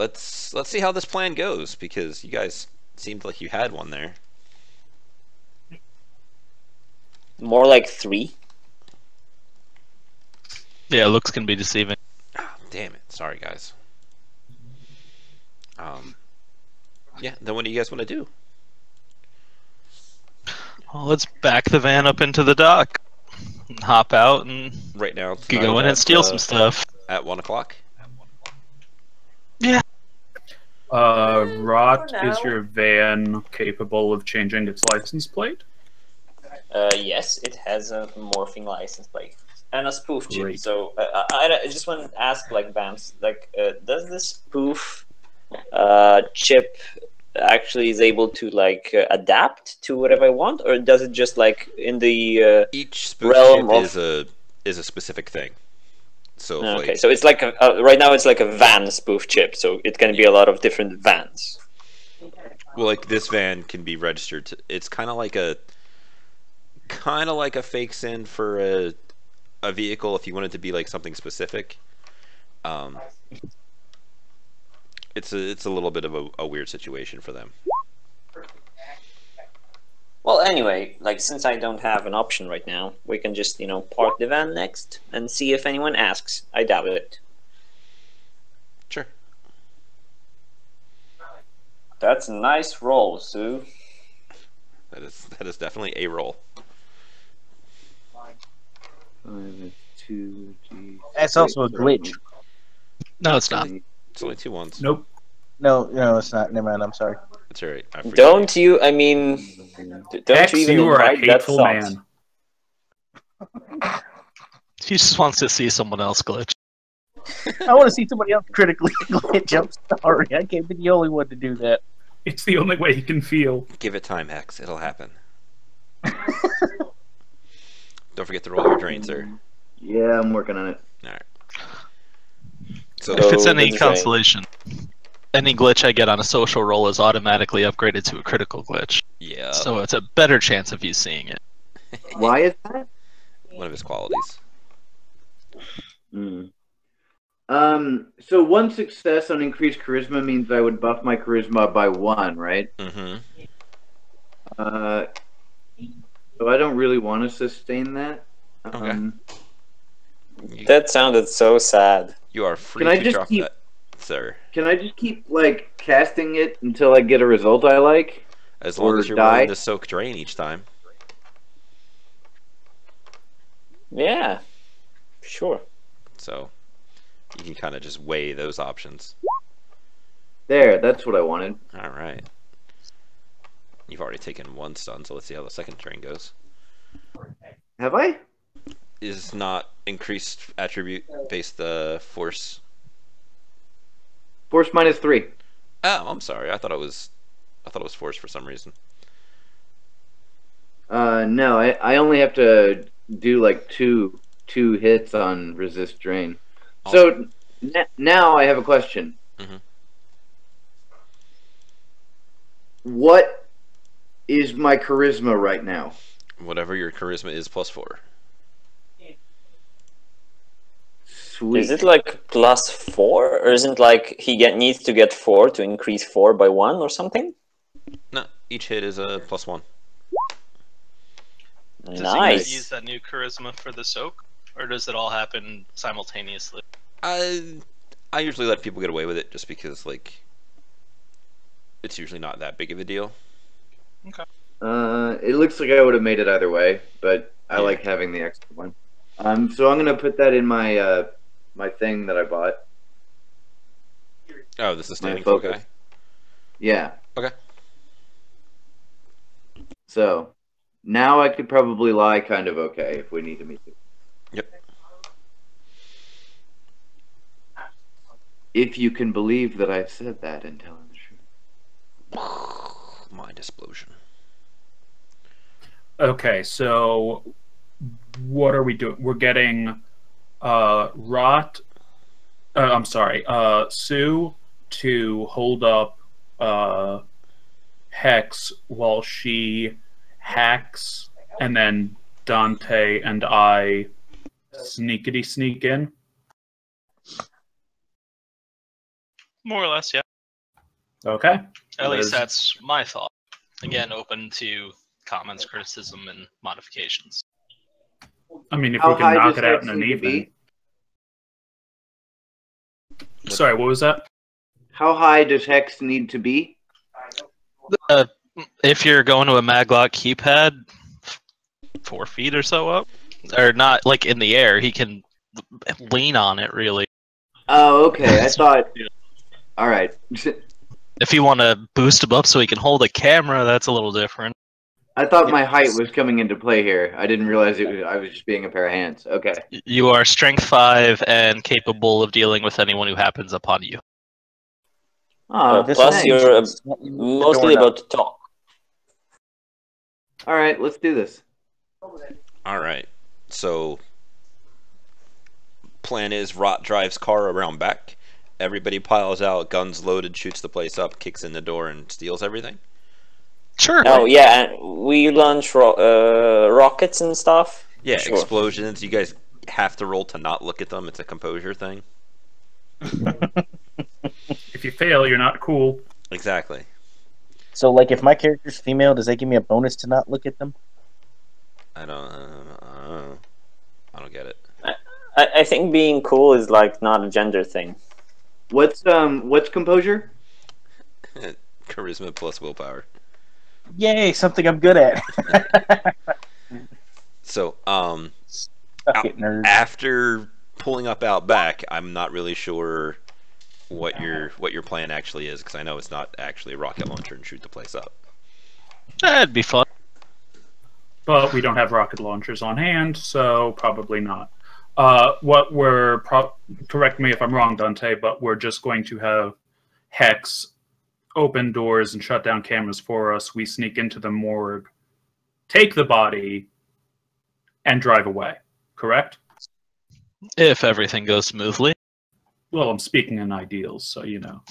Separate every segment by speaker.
Speaker 1: let's let's see how this plan goes because you guys seemed like you had one there.
Speaker 2: More like three.
Speaker 3: Yeah, looks can be deceiving.
Speaker 1: Ah, damn it! Sorry, guys. Um. Yeah. Then what do you guys want to do?
Speaker 3: Well, let's back the van up into the dock, hop out, and
Speaker 1: Right now,
Speaker 3: go in and steal
Speaker 1: at,
Speaker 3: some
Speaker 1: uh,
Speaker 3: stuff.
Speaker 1: at one o'clock.
Speaker 4: Uh, Rot, is your van capable of changing its license plate?
Speaker 2: Uh, yes, it has a morphing license plate and a spoof chip.
Speaker 4: Great.
Speaker 2: So uh, I, I just want to ask, like Bams, like, uh, does this spoof uh, chip actually is able to like uh, adapt to whatever I want, or does it just like in the? Uh,
Speaker 1: Each spoof
Speaker 2: Realm
Speaker 1: chip
Speaker 2: of-
Speaker 1: is a is a specific thing. So
Speaker 2: okay,
Speaker 1: like,
Speaker 2: so it's like a, uh, right now it's like a van spoof chip, so it can be a lot of different vans.
Speaker 1: well, like this van can be registered. To, it's kind of like a kind of like a fake sin for a a vehicle if you want it to be like something specific. Um, it's a it's a little bit of a, a weird situation for them.
Speaker 2: Well, anyway, like since I don't have an option right now, we can just you know park the van next and see if anyone asks. I doubt it.
Speaker 1: Sure.
Speaker 2: That's a nice roll, Sue.
Speaker 1: That is that is definitely a roll.
Speaker 5: Two, G,
Speaker 6: That's also a glitch.
Speaker 3: No, it's not.
Speaker 1: It's only two ones.
Speaker 4: Nope.
Speaker 6: No, no, it's not. Never mind. I'm sorry.
Speaker 1: It's alright. I
Speaker 2: Don't you? I mean, don't
Speaker 4: X,
Speaker 2: you even
Speaker 4: you are a
Speaker 2: invite that
Speaker 4: hateful man.
Speaker 3: He just wants to see someone else glitch.
Speaker 6: I want to see somebody else critically glitch. I'm sorry. I can't be the only one to do that.
Speaker 4: It's the only way he can feel.
Speaker 1: Give it time, Hex. It'll happen. Don't forget to roll your drain, sir.
Speaker 5: Yeah, I'm working on it.
Speaker 1: Alright. So
Speaker 3: If it's any
Speaker 2: consolation. drain.
Speaker 3: Consolation, any glitch I get on a social roll is automatically upgraded to a critical glitch.
Speaker 1: yeah,
Speaker 3: So it's a better chance of you seeing it.
Speaker 5: Why is that?
Speaker 1: one of his qualities.
Speaker 5: Hmm. Um. So one success on increased charisma means I would buff my charisma by one, right?
Speaker 1: Mm-hmm.
Speaker 5: Uh. So I don't really want to sustain that.
Speaker 1: Okay.
Speaker 5: Um,
Speaker 2: That sounded so sad.
Speaker 1: you are free
Speaker 5: Can I
Speaker 1: to
Speaker 5: just
Speaker 1: drop
Speaker 5: keep-
Speaker 1: that, sir.
Speaker 5: Can I just keep like casting it until I get a result I like?
Speaker 1: As long
Speaker 5: or
Speaker 1: as you're
Speaker 5: die?
Speaker 1: willing to soak drain each time.
Speaker 2: Yeah, sure.
Speaker 1: So you can kind of just weigh those options.
Speaker 5: There, that's what I wanted.
Speaker 1: All right. You've already taken one stun, so let's see how the second drain goes.
Speaker 5: Have I?
Speaker 1: Is not increased attribute based uh, force.
Speaker 5: Force minus three.
Speaker 1: Oh, I'm sorry. I thought it was. I thought it was force for some reason.
Speaker 5: Uh, no, I, I only have to do like two two hits on resist drain. So n- now I have a question.
Speaker 1: Mhm.
Speaker 5: What is my charisma right now?
Speaker 1: Whatever your charisma is plus four.
Speaker 5: Sweet.
Speaker 2: Is it like plus four, or isn't like he get needs to get four to increase four by one or something?
Speaker 1: No, each hit is a plus one.
Speaker 3: Does he
Speaker 2: Nice.
Speaker 3: use that new charisma for the soak, or does it all happen simultaneously?
Speaker 1: I I usually let people get away with it just because like it's usually not that big of a deal. Okay.
Speaker 5: Uh, it looks like I would have made it either way, but I
Speaker 1: Yeah.
Speaker 5: like having the extra one. Um, so I'm gonna put that in my uh my thing that I bought.
Speaker 1: Oh, this is
Speaker 5: My
Speaker 1: standing
Speaker 5: focus.
Speaker 1: okay.
Speaker 5: Yeah.
Speaker 1: Okay.
Speaker 5: So now I could probably lie kind of okay if we need to meet.
Speaker 1: Yep.
Speaker 5: If you can believe that I've said that and telling the truth.
Speaker 1: Mind explosion.
Speaker 4: Okay, so what are we doing? We're getting uh Rot uh, I'm sorry, uh Sue to hold up uh Hex while she hacks and then Dante and I sneakity sneak in.
Speaker 3: More or less, yeah.
Speaker 4: Okay.
Speaker 3: At least that's my thought. Again, open to comments, criticism, and modifications.
Speaker 4: I mean, if
Speaker 5: How
Speaker 4: we can knock it out
Speaker 5: Hex
Speaker 4: in an
Speaker 5: need
Speaker 4: evening. Sorry, what was that?
Speaker 5: How high does Hex need to be?
Speaker 3: Uh, if you're going to a maglock keypad, four feet or so up, or not like in the air, he can lean on it. Really,
Speaker 5: Oh, okay. I thought. All right.
Speaker 3: if you want to boost him up so he can hold a camera, that's a little different.
Speaker 5: I thought my height was coming into play here. I didn't realize it was, I was just being a pair of hands. Okay.
Speaker 3: You are strength five and capable of dealing with anyone who happens upon you.
Speaker 5: Oh,
Speaker 6: this
Speaker 2: plus
Speaker 6: is-
Speaker 2: you're, uh, Mostly about to talk.
Speaker 5: All right. Let's do this.
Speaker 1: All right. So, plan is Rot drives car around back. Everybody piles out, guns loaded, shoots the place up, kicks in the door, and steals everything.
Speaker 3: Sure.
Speaker 2: Oh yeah, we launch ro- uh, rockets and stuff.
Speaker 1: Yeah,
Speaker 2: Sure.
Speaker 1: explosions. You guys have to roll to not look at them. It's a composure thing.
Speaker 4: If you fail, you're not cool.
Speaker 1: Exactly.
Speaker 6: So, like, if my character's female, does that give me a bonus to not look at them?
Speaker 1: I don't. Uh, I don't know. I don't get it.
Speaker 2: I, I think being cool is like not a gender thing.
Speaker 5: What's um what's composure?
Speaker 1: Charisma plus willpower.
Speaker 6: Yay, something I'm good at.
Speaker 1: So, um,
Speaker 6: Suck it,
Speaker 1: after pulling up out back, I'm not really sure what your what your plan actually is because I know it's not actually a rocket launcher and shoot the place up.
Speaker 3: That'd be fun.
Speaker 4: But we don't have rocket launchers on hand, so probably not. Uh, what we're pro- correct me if I'm wrong, Dante, but we're just going to have Hex open doors and shut down cameras for us. We sneak into the morgue, take the body, and drive away. Correct?
Speaker 3: If everything goes smoothly.
Speaker 4: Well, I'm speaking in ideals, so you know.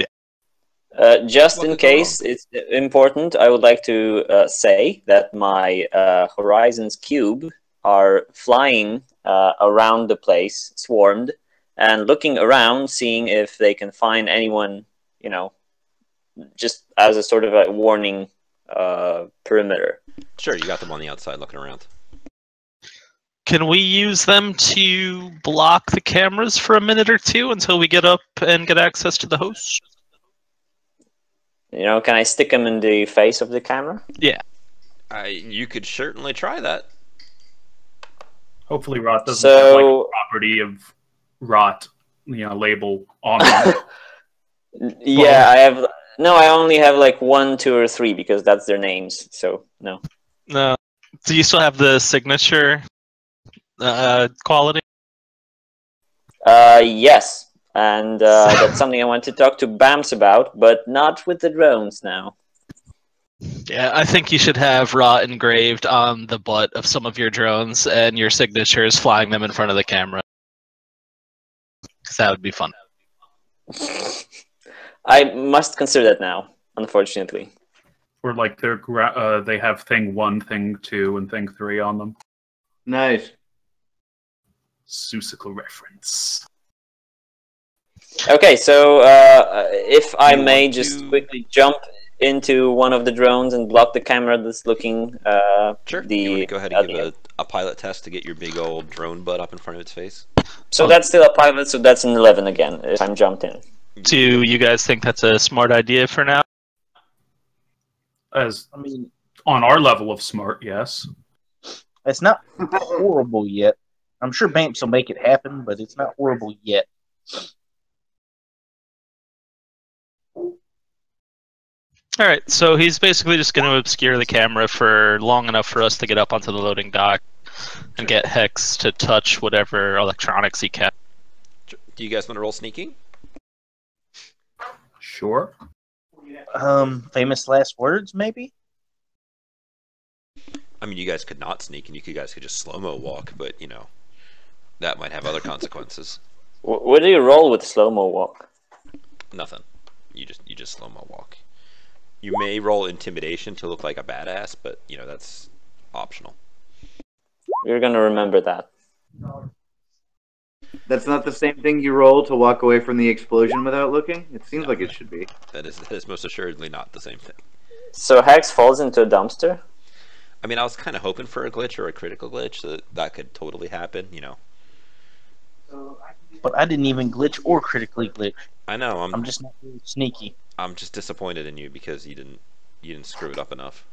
Speaker 2: Uh, just in
Speaker 1: could go
Speaker 2: case it's important, I would like to uh, say that my uh, Horizons cube are flying uh, around the place, swarmed, and looking around, seeing if they can find anyone, you know, just as a sort of a warning uh, perimeter.
Speaker 1: Sure, you got them on the outside looking around.
Speaker 3: Can we use them to block the cameras for a minute or two until we get up and get access to the host?
Speaker 2: You know, can I stick them in the face of the camera?
Speaker 1: I you could certainly try that.
Speaker 4: Hopefully, Rot doesn't have like
Speaker 2: So,
Speaker 4: property of Rot, you know, label on them.
Speaker 2: yeah, I have. No, I only have like one, two, or three because that's their names. So no.
Speaker 3: No. Do you still have the signature uh, quality?
Speaker 2: Uh, yes, and uh, that's something I want to talk to Bams about, but not with the drones now.
Speaker 3: Yeah, I think you should have Raw engraved on the butt of some of your drones and your signatures flying them in front of the camera. Because that would be fun.
Speaker 2: I must consider that now, unfortunately.
Speaker 4: or like they're gra- uh, they have thing one, thing two, and thing three on them.
Speaker 5: Nice.
Speaker 4: Seussical reference.
Speaker 2: Okay, so uh, if I
Speaker 1: You
Speaker 2: may just
Speaker 1: to-
Speaker 2: quickly jump into one of the drones and block the camera that's looking. Uh,
Speaker 1: Sure.
Speaker 2: The-
Speaker 1: you want to go ahead
Speaker 2: uh,
Speaker 1: and give a, a pilot test to get your big old drone butt up in front of its face?
Speaker 2: so that's still a pilot, so that's an 11 again if I'm jumped in.
Speaker 3: Do you guys think that's a smart idea for now?
Speaker 4: As
Speaker 6: I mean,
Speaker 4: on our level of smart, yes.
Speaker 6: it's not horrible yet. I'm sure Bams will make it happen, but it's not horrible yet.
Speaker 3: All right, so he's basically just going to obscure the camera for long enough for us to get up onto the loading dock and get Hex to touch whatever electronics he can.
Speaker 1: Do you guys want to roll sneaking?
Speaker 4: Sure.
Speaker 6: Um, famous last words, maybe.
Speaker 1: I mean, you guys could not sneak, and you could- guys could just slow mo walk, but you know, that might have other consequences.
Speaker 2: What do you roll with slow mo walk?
Speaker 1: Nothing. You just you just slow mo walk. You may roll intimidation to look like a badass, but you know that's optional.
Speaker 2: You're gonna remember that.
Speaker 5: That's not the same thing you roll to walk away from the explosion without looking. It seems like it should be.
Speaker 1: That is that is most assuredly not the same thing.
Speaker 2: So Hex falls into a dumpster.
Speaker 1: I mean, I was kind of hoping for a glitch or a critical glitch, so that, that could totally happen. You know,
Speaker 6: But I didn't even glitch or critically glitch.
Speaker 1: I know I'm
Speaker 6: I'm just not really sneaky.
Speaker 1: I'm just disappointed in you because you didn't you didn't screw it up enough.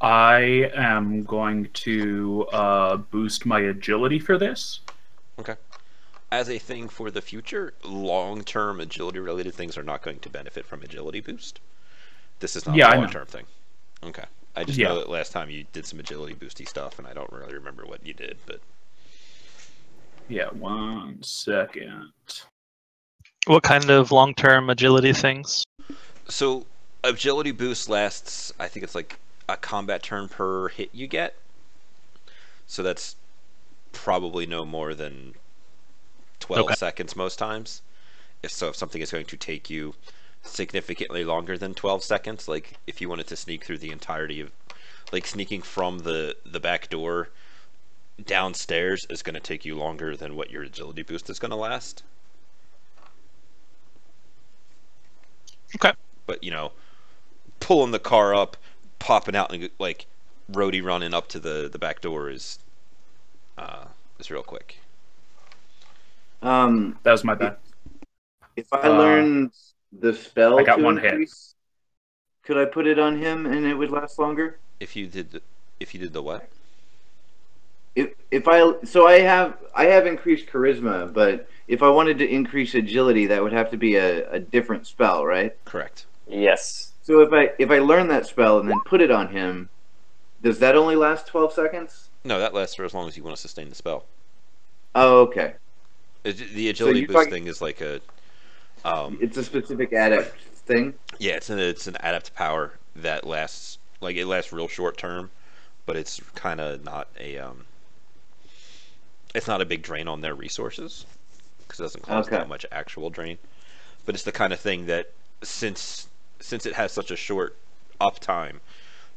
Speaker 4: I am going to uh, boost my agility for this.
Speaker 1: As a thing for the future, long-term agility-related things are not going to benefit from agility boost. This is not
Speaker 4: Yeah, I
Speaker 1: a
Speaker 4: know.
Speaker 1: long-term thing. Okay. I just
Speaker 4: Yeah.
Speaker 1: know that last time you did some agility boosty stuff, and I don't really remember what you did, but
Speaker 4: Yeah, one second.
Speaker 3: What kind of long-term agility things?
Speaker 1: So agility boost lasts. I think it's like a combat turn per hit you get. So that's probably no more than twelve
Speaker 3: Okay.
Speaker 1: seconds most times. If so, if something is going to take you significantly longer than twelve seconds, like if you wanted to sneak through the entirety of, like sneaking from the the back door downstairs is going to take you longer than what your agility boost is going to last.
Speaker 3: Okay.
Speaker 1: but you know, pulling the car up, popping out, and like roadie running up to the the back door is uh is real quick.
Speaker 5: Um,
Speaker 4: That was my bad.
Speaker 5: if I
Speaker 4: Uh,
Speaker 5: learned the spell,
Speaker 4: I got
Speaker 5: to
Speaker 4: one hit.
Speaker 5: Could I put it on him and it would last longer?
Speaker 1: If you did, the, if you did the what?
Speaker 5: If if I so I have I have increased charisma, but if I wanted to increase agility, that would have to be a, a different spell, right?
Speaker 1: Correct.
Speaker 2: Yes.
Speaker 5: So if I if I learn that spell and then put it on him, does that only last twelve seconds?
Speaker 1: No, that lasts for as long as you want to sustain the spell.
Speaker 5: Oh, okay.
Speaker 1: The agility
Speaker 5: you're
Speaker 1: boost
Speaker 5: talking-
Speaker 1: thing is like a, um,
Speaker 5: It's a specific adept thing.
Speaker 1: yeah, it's an it's an adept power that lasts like it lasts real short term, but it's kind of not a um, it's not a big drain on their resources because it doesn't cause
Speaker 5: Okay.
Speaker 1: that much actual drain. But it's the kind of thing that since since it has such a short uptime,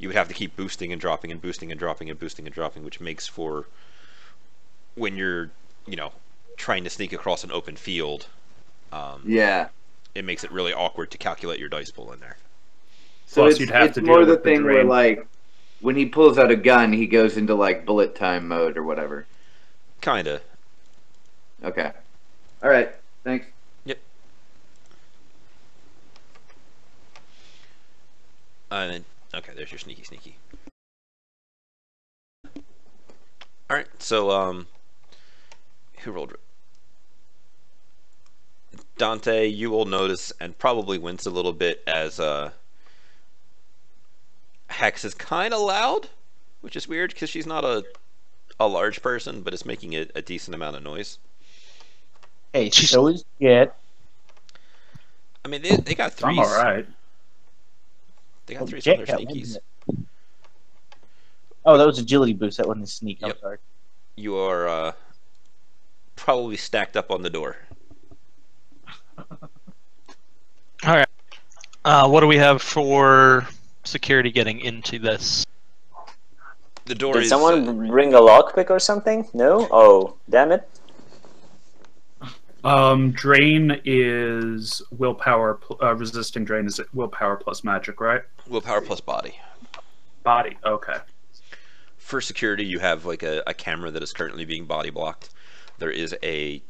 Speaker 1: you would have to keep boosting and dropping and boosting and dropping and boosting and dropping, which makes for when you're you know trying to sneak across an open field. Um,
Speaker 5: Yeah.
Speaker 1: it makes it really awkward to calculate your dice pool in there.
Speaker 5: So
Speaker 4: Plus
Speaker 5: it's,
Speaker 4: you'd have
Speaker 5: it's
Speaker 4: to
Speaker 5: more
Speaker 4: deal
Speaker 5: the
Speaker 4: with the
Speaker 5: thing where like when he pulls out a gun, he goes into like bullet time mode or whatever.
Speaker 1: Kinda.
Speaker 5: Okay. All right. Thanks. Yep.
Speaker 1: Uh, then, okay, there's your sneaky sneaky. All right, so um, who rolled? Dante, you will notice and probably wince a little bit as uh, Hex is kind of loud, which is weird because she's not a a large person, but it's making a, a decent amount of noise.
Speaker 6: Hey,
Speaker 3: She's-
Speaker 6: so is Jet.
Speaker 1: I mean, they, they got three.
Speaker 4: I'm all right.
Speaker 1: They got
Speaker 6: Well,
Speaker 1: threes
Speaker 6: Jet
Speaker 1: on their
Speaker 6: got one
Speaker 1: sneakies.
Speaker 6: Oh, that was agility boost. That wasn't a sneak. I'm sorry.
Speaker 1: You are uh, probably stacked up on the door.
Speaker 3: All right. Uh, what do we have for security getting into this?
Speaker 1: The door
Speaker 2: Did
Speaker 1: is.
Speaker 2: someone
Speaker 1: uh,
Speaker 2: bring a lockpick or something? No? Oh, damn it.
Speaker 4: Um, drain is willpower. Uh, resisting drain is it willpower plus magic, right?
Speaker 1: willpower plus body.
Speaker 4: Body. Okay.
Speaker 1: For security, you have like a, a camera that is currently being body blocked. There is a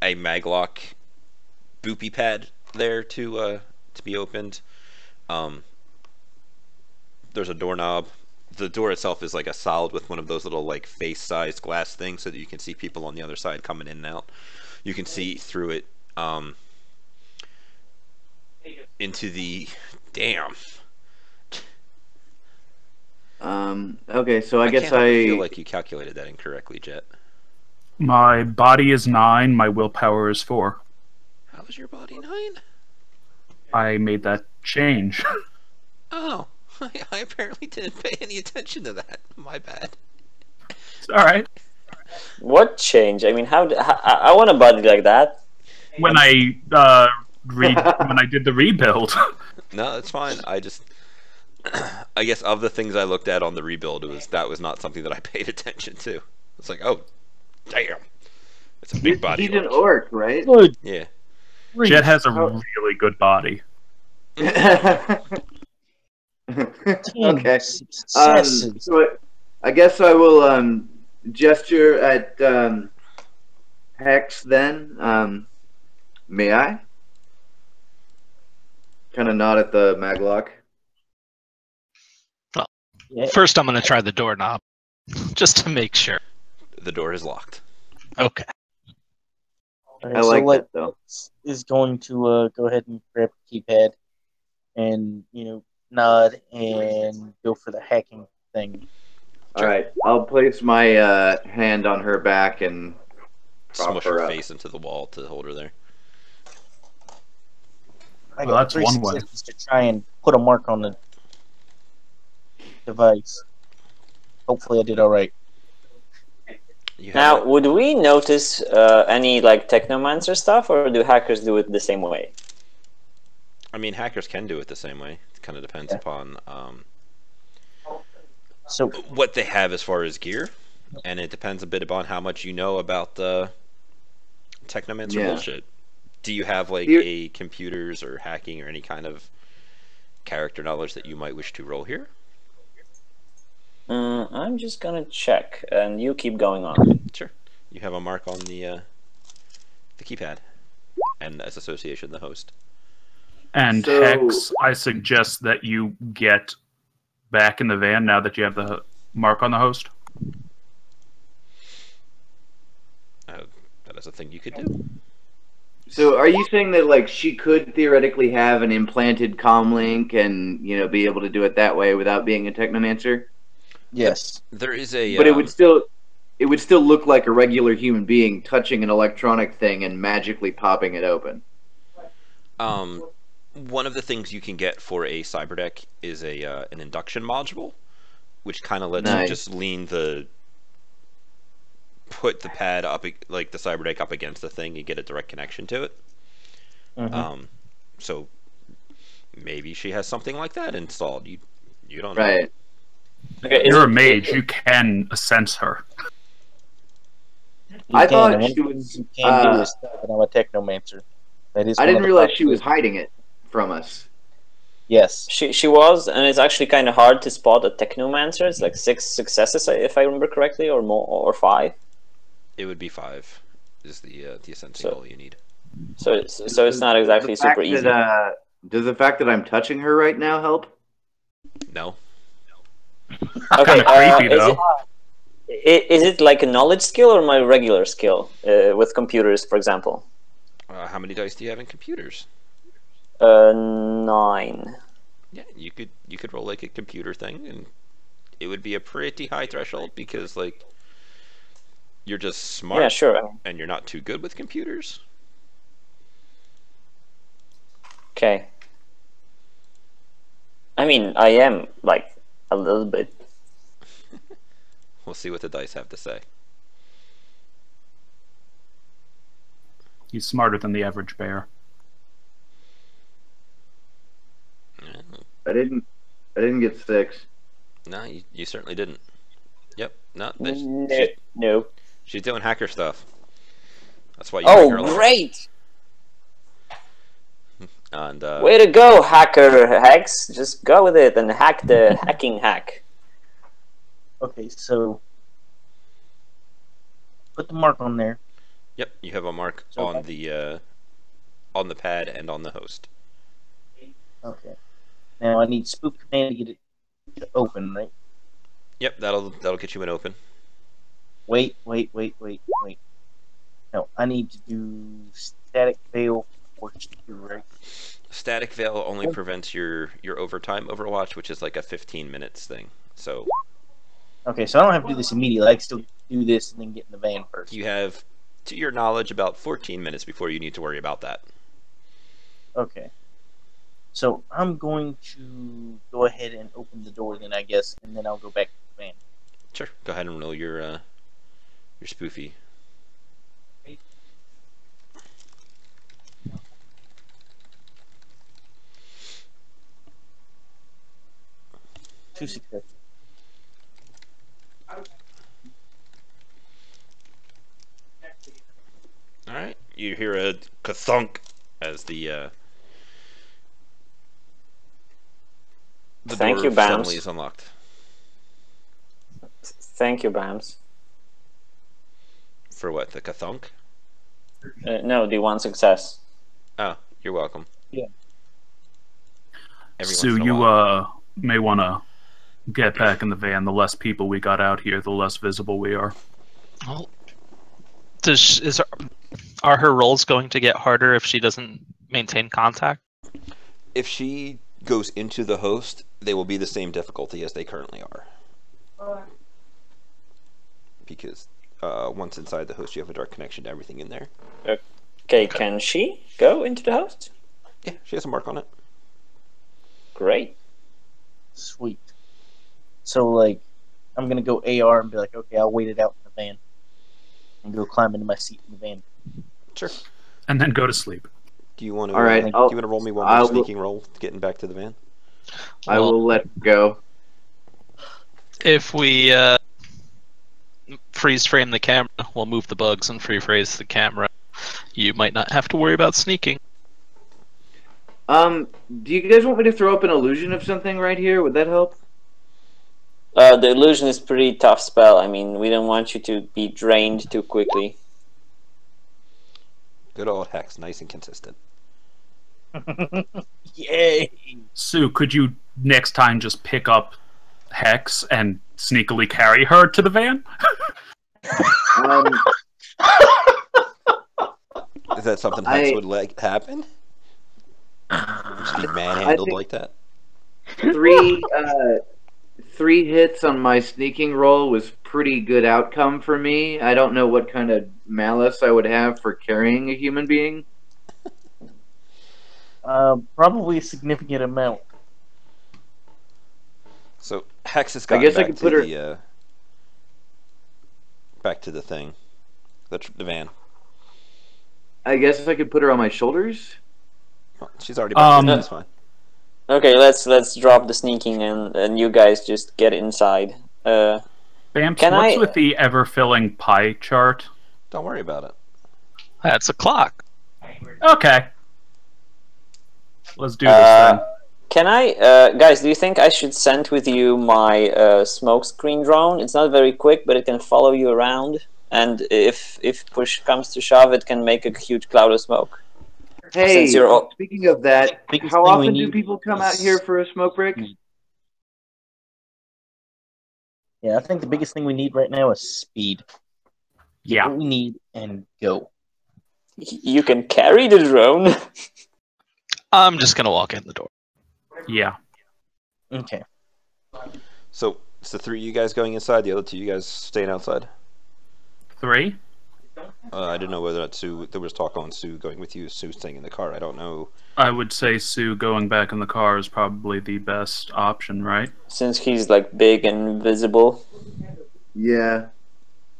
Speaker 1: a maglock boopy pad there to uh, to be opened. Um, there's a doorknob. The door itself is like a solid with one of those little like face-sized glass things, so that you can see people on the other side coming in and out. You can see through it um, into the damn.
Speaker 5: Um. Okay. So I, guess
Speaker 1: can't
Speaker 5: I.
Speaker 1: feel like you calculated that incorrectly, Jet.
Speaker 4: My body is nine. My willpower is four.
Speaker 1: How was your body nine?
Speaker 4: I made that change.
Speaker 1: Oh, I, I apparently didn't pay any attention to that. My bad.
Speaker 4: It's all right.
Speaker 2: What change? I mean, how? I want a body like that.
Speaker 4: When I uh re- when I did the rebuild.
Speaker 1: No, it's fine. I just, I guess of the things I looked at on the rebuild, it was that was not something that I paid attention to. It's like, oh, damn. It's a
Speaker 5: He's,
Speaker 1: big body.
Speaker 5: he's an orc, right?
Speaker 6: Good.
Speaker 1: Yeah.
Speaker 6: grief.
Speaker 4: Jet has a
Speaker 5: Oh.
Speaker 4: really good body.
Speaker 5: Okay. Um, so I, I guess I will um, gesture at um, Hex then. Um, may I? Kind of nod at the maglock.
Speaker 6: Yeah.
Speaker 3: First, I'm gonna try the doorknob, just to make sure.
Speaker 1: The door is locked.
Speaker 3: Okay.
Speaker 6: Alright,
Speaker 5: I
Speaker 6: so
Speaker 5: like that though.
Speaker 6: is going to uh, go ahead and grab the keypad and you know nod and go for the hacking thing.
Speaker 5: All right, I'll place my uh, hand on her back and
Speaker 1: Smush
Speaker 5: her
Speaker 1: her face into the wall to hold her there.
Speaker 6: I
Speaker 4: Well,
Speaker 6: got
Speaker 4: that's
Speaker 6: three
Speaker 4: one way.
Speaker 6: to try and put a mark on the device. Hopefully, I did all right.
Speaker 2: Now,
Speaker 1: a-
Speaker 2: would we notice uh, any like technomancer stuff, or do hackers do it the same way?
Speaker 1: I mean, hackers can do it the same way. It kind of depends
Speaker 6: Yeah.
Speaker 1: upon um,
Speaker 6: So
Speaker 1: what they have as far as gear, and it depends a bit upon how much you know about the technomancer
Speaker 5: Yeah.
Speaker 1: bullshit. Do you have like
Speaker 5: Here-
Speaker 1: a computers or hacking or any kind of character knowledge that you might wish to roll here?
Speaker 2: Mm, I'm just gonna check, and you keep going on.
Speaker 1: Sure. You have a mark on the uh, the keypad, and as association, the host.
Speaker 4: And
Speaker 5: So-
Speaker 4: Hex, I suggest that you get back in the van now that you have the mark on the host.
Speaker 1: Uh, that is a thing you could do.
Speaker 5: So, are you saying that like she could theoretically have an implanted comm link and you know be able to do it that way without being a technomancer?
Speaker 6: yes,
Speaker 1: There is a.
Speaker 5: But it
Speaker 1: um,
Speaker 5: would still it would still look like a regular human being touching an electronic thing and magically popping it open.
Speaker 1: Um, one of the things you can get for a cyberdeck is a uh, an induction module, which kind of lets
Speaker 5: Nice.
Speaker 1: you just lean the put the pad up like the cyberdeck up against the thing and get a direct connection to it.
Speaker 6: Mhm.
Speaker 1: Um, so maybe she has something like that installed. You you don't know.
Speaker 5: Right.
Speaker 2: Okay,
Speaker 4: You're a
Speaker 2: it-
Speaker 4: mage. You can sense her.
Speaker 5: I thought she was,
Speaker 6: things You can do
Speaker 5: uh,
Speaker 6: is that I'm a technomancer. That is.
Speaker 5: I didn't realize she was hiding it from us.
Speaker 6: Yes.
Speaker 2: She she was, and it's actually kind of hard to spot a technomancer. It's like six successes, if I remember correctly, or more, or five.
Speaker 1: It would be five. Is the uh, the essential
Speaker 2: So-
Speaker 1: goal you need.
Speaker 2: So it's, so it's not exactly
Speaker 5: The fact
Speaker 2: super easy.
Speaker 5: That, uh, does the fact that I'm touching her right now help?
Speaker 1: No.
Speaker 2: Okay,
Speaker 4: kind of
Speaker 2: uh,
Speaker 4: creepy
Speaker 2: is
Speaker 4: though.
Speaker 2: I- Is it like a knowledge skill or my regular skill uh, with computers, for example?
Speaker 1: Uh, how many dice do you have in computers?
Speaker 2: Uh, nine.
Speaker 1: Yeah, you could you could roll like a computer thing, and it would be a pretty high threshold because like you're just smart
Speaker 2: Yeah, sure.
Speaker 1: and you're not too good with computers.
Speaker 2: Okay. I mean, I am like a little bit.
Speaker 1: We'll see what the dice have to say.
Speaker 4: He's smarter than the average bear.
Speaker 1: Yeah,
Speaker 5: I didn't. I didn't get six.
Speaker 1: No, you, you certainly didn't. Yep. No, that-
Speaker 2: No.
Speaker 1: she-
Speaker 2: no.
Speaker 1: she's doing hacker stuff. That's why you bring her
Speaker 2: Oh, great!
Speaker 1: And uh,
Speaker 2: Way to go, hacker hacks! Just go with it and hack the hacking hack.
Speaker 6: Okay, so put the mark on there.
Speaker 1: yep, you have a mark
Speaker 6: So-
Speaker 1: on the uh, on the pad and on the host.
Speaker 6: Okay. Now I need spoof command to get it to open, right?
Speaker 1: Yep, that'll that'll get you an open.
Speaker 6: Wait, wait, wait, wait, wait. No, I need to do static veil force two, right?
Speaker 1: Static veil only oh. prevents your your overtime Overwatch, which is like a 15 minutes thing. So
Speaker 6: Okay, so I don't have to do this immediately. I can still do this and then get in the van first.
Speaker 1: you have, to your knowledge, about 14 minutes before you need to worry about that.
Speaker 6: Okay. So I'm going to go ahead and open the door then, I guess, and then I'll go back to the van.
Speaker 1: Sure. Go ahead and roll your uh, your spoofy.
Speaker 6: Two successes. All right.
Speaker 1: You hear a kathunk as the uh, the
Speaker 2: Thank
Speaker 1: door
Speaker 2: you, Bams.
Speaker 1: suddenly is unlocked.
Speaker 2: Thank you, Bams.
Speaker 1: For what? The kathunk?
Speaker 2: Uh, no, the one success.
Speaker 1: Oh, you're welcome.
Speaker 6: Yeah.
Speaker 1: Every
Speaker 4: Sue,
Speaker 1: once in a
Speaker 4: you uh may want to get back in the van. The less people we got out here, the less visible we are.
Speaker 3: Well, does is her, are her rolls going to get harder if she doesn't maintain contact?
Speaker 1: if she goes into the host, they will be the same difficulty as they currently are. Because uh, once inside the host, you have a direct connection to everything in there.
Speaker 2: Okay, can she go into the host?
Speaker 1: Yeah, she has a mark on it.
Speaker 2: Great.
Speaker 6: Sweet. So like, I'm gonna go AR and be like, okay, I'll wait it out in the van, and go climb into my seat in the van.
Speaker 1: Sure.
Speaker 4: And then go to sleep.
Speaker 1: Do you want to?
Speaker 5: All right,
Speaker 1: Uh, do you want to roll me one
Speaker 5: I
Speaker 1: more
Speaker 5: will-
Speaker 1: sneaking roll, getting back to the van?
Speaker 5: I
Speaker 3: Well-
Speaker 5: will let go.
Speaker 3: If we uh, freeze frame the camera, we'll move the bugs and free phrase the camera. You might not have to worry about sneaking.
Speaker 5: Um, do you guys want me to throw up an illusion of something right here? Would that help?
Speaker 2: Uh, the illusion is pretty tough spell. I mean, we don't want you to be drained too quickly.
Speaker 1: Good old Hex, nice and consistent.
Speaker 6: Yay!
Speaker 4: Sue, could you next time just pick up Hex and sneakily carry her to the van?
Speaker 5: Um,
Speaker 1: Is that something Hex
Speaker 5: I-
Speaker 1: would like happen? Just be manhandled
Speaker 5: think-
Speaker 1: like that?
Speaker 5: three, uh, three hits on my sneaking roll was pretty good outcome for me. I don't know what kind of malice I would have for carrying a human being.
Speaker 6: Uh, probably a significant amount.
Speaker 1: So Hex has
Speaker 5: I
Speaker 1: gotten
Speaker 5: guess I could put her-
Speaker 1: the uh, back to the thing, the tr- the van.
Speaker 5: I guess if I could put her on my shoulders.
Speaker 1: Well, she's already back.
Speaker 4: Um,
Speaker 1: Um, that's fine.
Speaker 2: Okay, let's let's drop the sneaking and and you guys just get inside. Uh,
Speaker 4: Bams,
Speaker 2: Can
Speaker 4: what's
Speaker 2: I-
Speaker 4: with the ever filling pie chart?
Speaker 1: Don't worry about it.
Speaker 3: That's a clock.
Speaker 4: Okay. Let's do this
Speaker 2: Uh,
Speaker 4: then.
Speaker 2: can I, uh, guys? Do you think I should send with you my uh, smoke screen drone? It's not very quick, but it can follow you around, and if if push comes to shove, it can make a huge cloud of smoke.
Speaker 5: Hey,
Speaker 2: Since you're all-
Speaker 5: speaking of that, how often do people come out here for a smoke break?
Speaker 6: Yeah, I think the biggest thing we need right now is speed.
Speaker 4: Yeah.
Speaker 6: what we need and go.
Speaker 2: You can carry the drone.
Speaker 3: I'm just gonna walk in the door.
Speaker 4: Yeah.
Speaker 6: Okay.
Speaker 1: So it's the three of you guys going inside. The other two you guys staying outside.
Speaker 4: Three?
Speaker 1: Uh, I didn't know whether or not Sue. There was talk on Sue going with you. Sue staying in the car. I don't know.
Speaker 4: I would say Sue going back in the car is probably the best option, right?
Speaker 2: Since he's like big and visible.
Speaker 5: Yeah.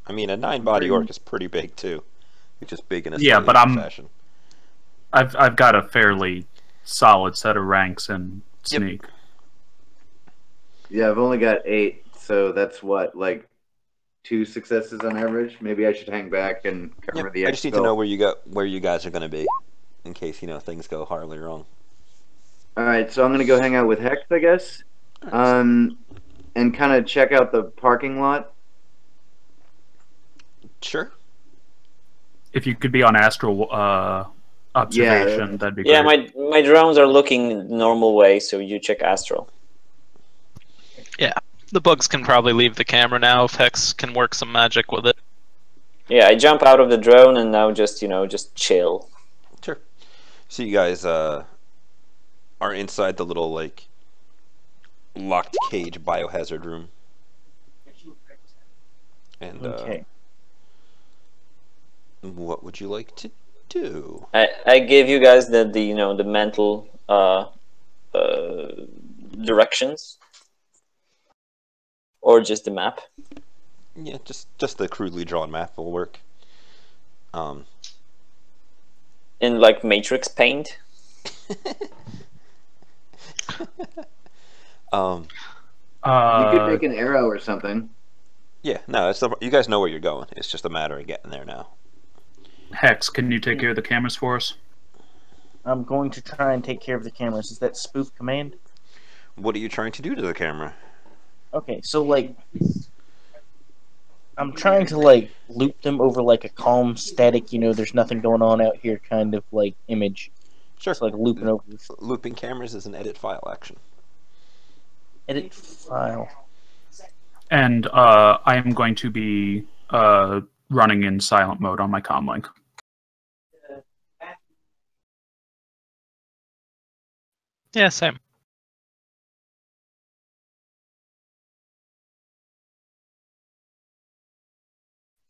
Speaker 1: I mean, a nine body orc is pretty big too. It's just big in a
Speaker 4: Yeah, but I'm-
Speaker 1: fashion.
Speaker 4: I've I've got a fairly solid set of ranks in
Speaker 1: Yep.
Speaker 4: sneak.
Speaker 5: Yeah, I've only got eight, so that's what, like two successes on average? Maybe I should hang back and cover
Speaker 1: Yep,
Speaker 5: the
Speaker 1: I just need to know where you got where you guys are going to be, in case you know things go horribly wrong.
Speaker 5: Alright, so I'm gonna go hang out with Hex, I guess. Um and kinda check out the parking lot.
Speaker 1: Sure.
Speaker 4: If you could be on astral uh, observation, that'd be
Speaker 2: Yeah,
Speaker 4: great.
Speaker 2: my my drones are looking normal way, so you check astral.
Speaker 3: Yeah, the bugs can probably leave the camera now if Hex can work some magic with it.
Speaker 2: Yeah, I jump out of the drone and now just you know just chill.
Speaker 1: Sure. So you guys uh, are inside the little like locked cage biohazard room, and uh,
Speaker 6: Okay.
Speaker 1: what would you like to do?
Speaker 2: I I gave you guys the the you know the mental uh, uh directions, or just the map.
Speaker 1: Yeah, just just the crudely drawn map will work. Um,
Speaker 2: in like matrix paint.
Speaker 1: um,
Speaker 5: You
Speaker 4: Uh,
Speaker 5: could make an arrow or something.
Speaker 1: yeah, no, it's the, you guys know where you're going. It's just a matter of getting there now.
Speaker 4: Hex, can you take care of the cameras for us?
Speaker 6: I'm going to try and take care of the cameras. Is that spoof command?
Speaker 1: What are you trying to do to the camera?
Speaker 6: Okay, so like, I'm trying to like loop them over like a calm, static. You know, there's nothing going on out here, kind of like image.
Speaker 1: Sure.
Speaker 6: It's like looping over.
Speaker 1: Looping cameras is an edit file action.
Speaker 6: Edit file.
Speaker 4: And uh, I am going to be uh, running in silent mode on my comm
Speaker 3: Yeah, same.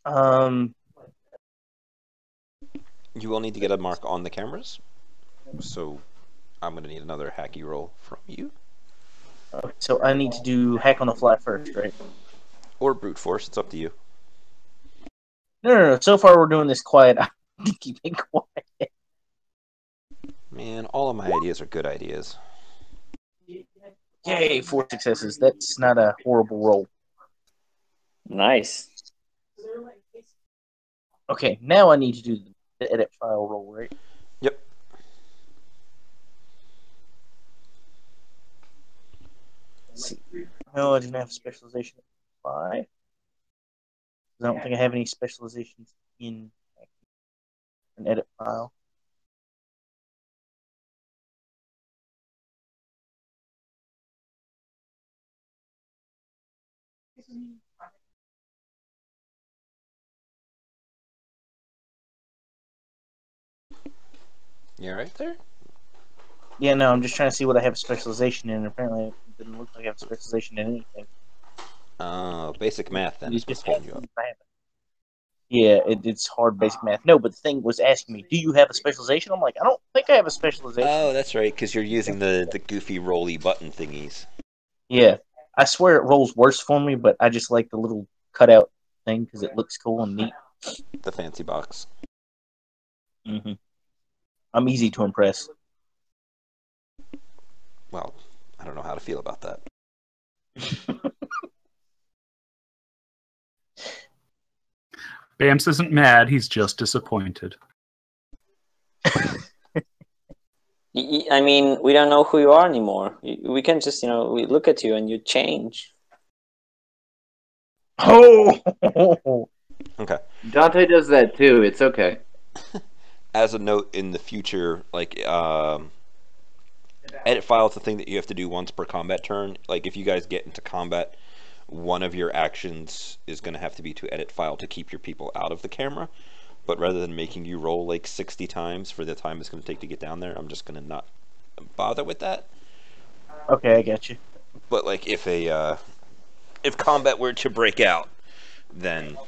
Speaker 6: Um,
Speaker 1: You will need to get a mark on the cameras. So I'm going to need another hacky roll from you.
Speaker 6: okay, so I need to do hack on the fly first, right?
Speaker 1: Or brute force, it's up to you.
Speaker 6: No, no, no. So far, we're doing this quiet. I'm keeping quiet.
Speaker 1: Man, all of my ideas are good ideas.
Speaker 6: Yay, four successes. That's not a horrible roll.
Speaker 2: Nice.
Speaker 6: Okay, now I need to do the edit file roll, right?
Speaker 1: Yep.
Speaker 6: Let's see. No, I didn't have specialization at five. I don't think I have any specializations in an edit file.
Speaker 1: You right there?
Speaker 6: Yeah, no, I'm just trying to see what I have a specialization in. Apparently, it didn't look like I have a specialization in anything.
Speaker 1: Uh, basic math then
Speaker 6: It's just
Speaker 1: you up.
Speaker 6: Yeah, it, it's hard basic math. No, but the thing was asking me, "Do you have a specialization?" I'm like, I don't think I have a specialization.
Speaker 1: Oh, that's right, because you're using the, the goofy rolly button thingies.
Speaker 6: yeah, I swear it rolls worse for me, but I just like the little cutout thing because it looks cool and neat.
Speaker 1: The fancy box.
Speaker 6: Mm-hmm. I'm easy to impress.
Speaker 1: Well, I don't know how to feel about that.
Speaker 4: Bams isn't mad, he's just disappointed.
Speaker 2: I mean, we don't know who you are anymore. We can just, you know, we look at you and you change.
Speaker 6: Oh,
Speaker 1: Okay.
Speaker 5: Dante does that too. It's okay.
Speaker 1: As a note in the future, like, um, edit file is the thing that you have to do once per combat turn. Like, if you guys get into combat, one of your actions is going to have to be to edit file to keep your people out of the camera. But rather than making you roll like 60 times for the time it's going to take to get down there, I'm just going to not bother with that.
Speaker 6: okay, I got you.
Speaker 1: But like if a uh, if combat were to break out, then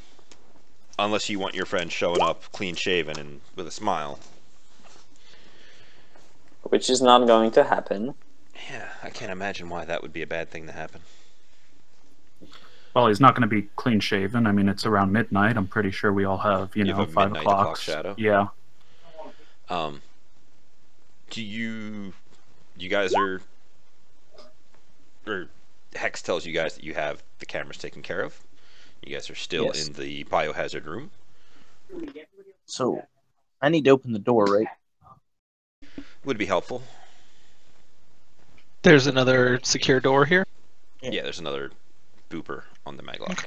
Speaker 1: unless you want your friend showing up clean shaven and with a smile,
Speaker 2: Which is not going to happen.
Speaker 1: yeah, I can't imagine why that would be a bad thing to happen.
Speaker 4: Well, he's not going to be clean shaven. I mean, it's around midnight. I'm pretty sure we all have, you
Speaker 1: You
Speaker 4: know,
Speaker 1: have a
Speaker 4: five
Speaker 1: midnight
Speaker 4: o'clock.
Speaker 1: o'clock shadow?
Speaker 4: Yeah.
Speaker 1: Um, do you you guys are or Hex tells you guys that you have the cameras taken care of. You guys are still
Speaker 6: Yes.
Speaker 1: in the biohazard room.
Speaker 6: So, I need to open the door, right?
Speaker 1: Would be helpful.
Speaker 3: There's another secure door here.
Speaker 6: Yeah.
Speaker 1: Yeah, there's another booper on the maglock.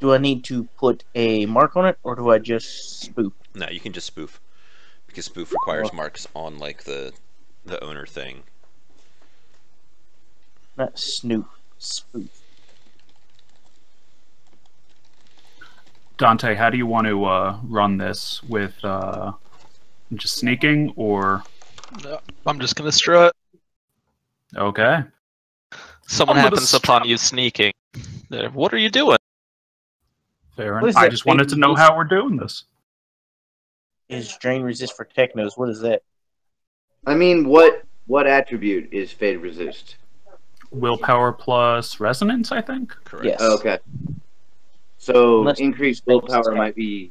Speaker 6: Do I need to put a mark on it, or do I just spoof?
Speaker 1: No, you can just spoof because spoof requires
Speaker 6: Well-
Speaker 1: marks on like the the owner thing.
Speaker 6: Not snoop, spoof.
Speaker 4: Dante, how do you want to uh, run this with uh, just sneaking or
Speaker 3: No, I'm just gonna strut.
Speaker 4: okay?
Speaker 3: Someone
Speaker 4: I'm
Speaker 3: happens upon you sneaking. They're, What are you doing?
Speaker 4: Fair enough. I just wanted to know how we're doing this.
Speaker 6: Is drain resist for technos? What is that?
Speaker 5: I mean, what what attribute is fade resist?
Speaker 4: Willpower plus resonance, I think.
Speaker 1: Correct.
Speaker 6: Yes.
Speaker 5: Okay. So
Speaker 6: Unless-
Speaker 5: increased willpower might be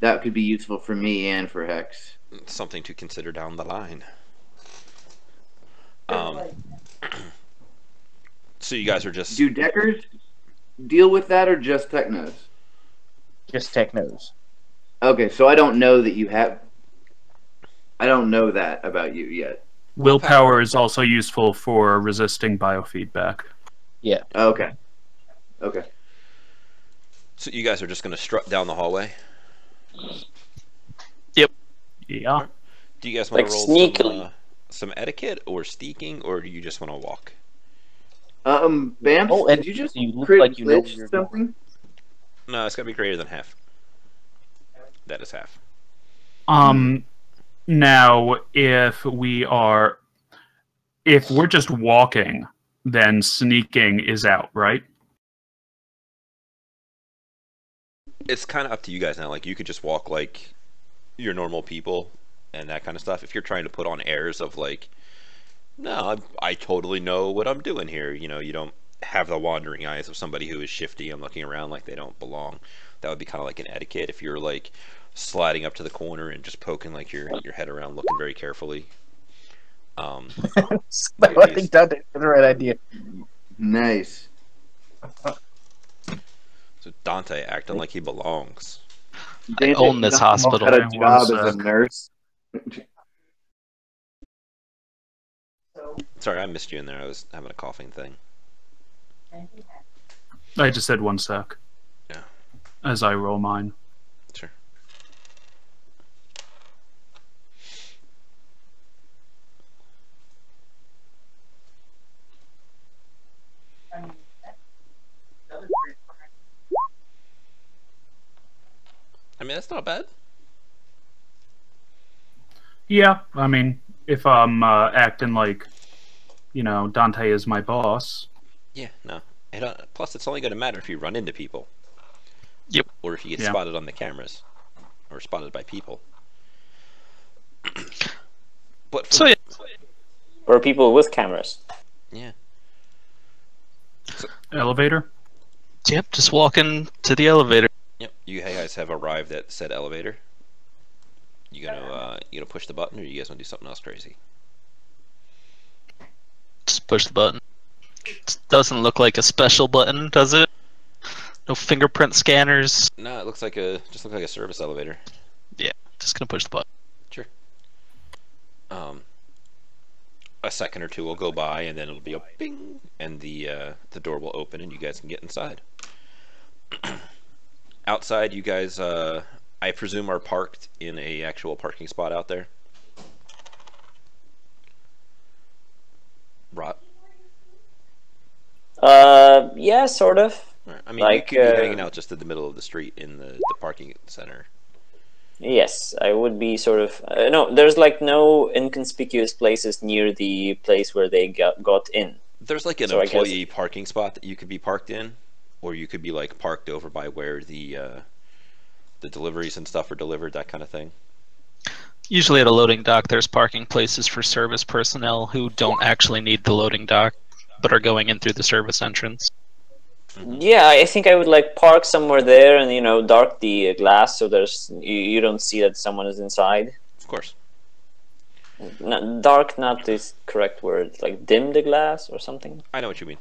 Speaker 5: that could be useful for me and for Hex.
Speaker 1: Something to consider down the line. Um. So you guys are just
Speaker 5: Do Deckers deal with that or just Technos?
Speaker 6: Just technos.
Speaker 5: Okay, so I don't know that you have. I don't know that about you yet.
Speaker 4: Willpower is also useful for resisting biofeedback. Yeah.
Speaker 5: Okay. Okay.
Speaker 1: So you guys are just gonna strut down the hallway. Yep.
Speaker 4: Yeah.
Speaker 1: Do you guys want
Speaker 2: Like
Speaker 1: to roll some, uh, some etiquette or sneaking, or do you just want to walk?
Speaker 5: Um, Bam,
Speaker 6: Oh, and
Speaker 5: did you just
Speaker 6: you look
Speaker 5: crit
Speaker 6: like you know
Speaker 5: glitch
Speaker 6: where you're
Speaker 5: something?
Speaker 1: No, it's gotta be greater than half. That is half.
Speaker 4: Um, now if we are, if we're just walking, then sneaking is out, right?
Speaker 1: It's kind of up to you guys now. Like you could just walk like your normal people and that kind of stuff. If you're trying to put on airs of like, no, I, I totally know what I'm doing here. You know, you don't have the wandering eyes of somebody who is shifty and looking around like they don't belong. That would be kind of like an etiquette. If you're like sliding up to the corner and just poking like your your head around, looking very carefully. Um,
Speaker 6: I think that is the right idea.
Speaker 5: Nice.
Speaker 1: so Dante acting like he belongs.
Speaker 3: I own this hospital.
Speaker 5: Got a
Speaker 4: One
Speaker 5: job as a nurse.
Speaker 1: Sorry, I missed you in there. I was having a coughing thing.
Speaker 4: I just said one sec.
Speaker 1: Yeah.
Speaker 4: As I roll mine.
Speaker 1: Sure. I mean, that's not bad.
Speaker 4: Yeah, I mean, if I'm uh, acting like, you know, Dante is my boss.
Speaker 1: Yeah, no. And, uh, plus, it's only going to matter if you run into people.
Speaker 3: Yep.
Speaker 1: Or if you get
Speaker 4: Yeah.
Speaker 1: spotted on the cameras, or spotted by people. but for,
Speaker 3: So yeah,
Speaker 2: Or people with cameras.
Speaker 1: yeah,
Speaker 4: Elevator?
Speaker 3: yep, just walking to the elevator.
Speaker 1: yep. You guys have arrived at said elevator. You gonna uh, you gonna push the button, or you guys want to do something else crazy?
Speaker 3: Just push the button. Doesn't look like a special button, does it? No fingerprint scanners.
Speaker 1: No, it looks like a just looks like a service elevator.
Speaker 3: Yeah, just gonna push the button. Sure.
Speaker 1: Um, a second or two will go by, and then it'll be a bing, and the uh, the door will open, and you guys can get inside. Outside, you guys, uh, I presume, are parked in a actual parking spot out there. Rot.
Speaker 2: Uh, yeah, sort of.
Speaker 1: Right. I mean,
Speaker 2: Like,
Speaker 1: you could be
Speaker 2: uh,
Speaker 1: hanging out just in the middle of the street in the, the parking center.
Speaker 2: Yes, I would be sort of. Uh, no, there's like no inconspicuous places near the place where they got got in.
Speaker 1: There's like an
Speaker 2: So I guess-
Speaker 1: employee parking spot that you could be parked in, or you could be like parked over by where the uh, the deliveries and stuff are delivered, that kind of thing.
Speaker 3: Usually at a loading dock, there's parking places for service personnel who don't actually need the loading dock, but are going in through the service entrance.
Speaker 2: Yeah, I think I would like park somewhere there and you know dark the glass so there's you, you don't see that someone is inside.
Speaker 1: Of course.
Speaker 2: Not, dark, not the correct word. Like dim the glass or something.
Speaker 1: I know what you mean.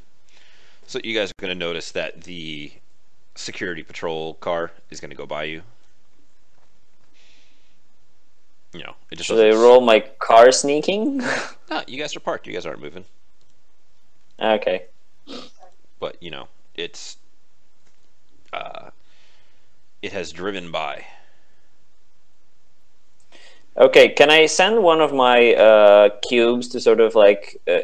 Speaker 1: So you guys are going to notice that the security patrol car is going to go by you. You know, it just
Speaker 2: Should I roll my car sneaking?
Speaker 1: No, you guys are parked. You guys aren't moving.
Speaker 2: okay.
Speaker 1: But you know, it's uh, it has driven by.
Speaker 2: Okay, can I send one of my uh, cubes to sort of like, uh,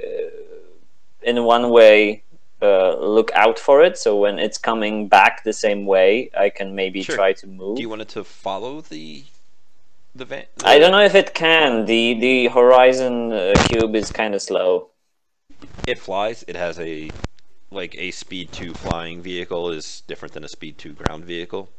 Speaker 2: in one way, uh, look out for it? So when it's coming back the same way, I can maybe
Speaker 1: Sure.
Speaker 2: try to move.
Speaker 1: Do you want it to follow the the van?
Speaker 2: I don't know if it can. The the Horizon uh, cube is kind of slow.
Speaker 1: It flies. It has a like a speed two flying vehicle is different than a speed two ground vehicle.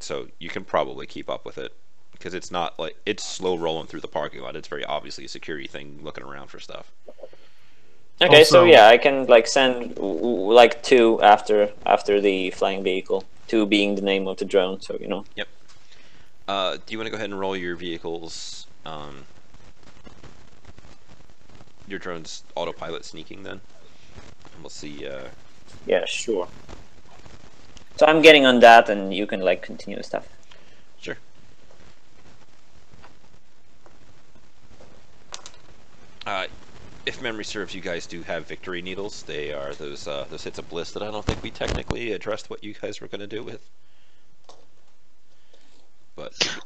Speaker 1: So you can probably keep up with it because it's not like it's slow rolling through the parking lot. It's very obviously a security thing looking around for stuff.
Speaker 2: Okay, so yeah, I can like send w- w- like two after after the flying vehicle. Two being the name of the drone, so you know.
Speaker 1: Uh, do you want to go ahead and roll your vehicles? Um, your drone's autopilot sneaking then. And we'll see. Uh,
Speaker 2: Yeah, sure. So I'm getting on that, and you can like continue stuff.
Speaker 1: Sure. Uh, if memory serves, you guys do have victory needles. They are those uh, those hits of bliss that I don't think we technically addressed what you guys were going to do with. But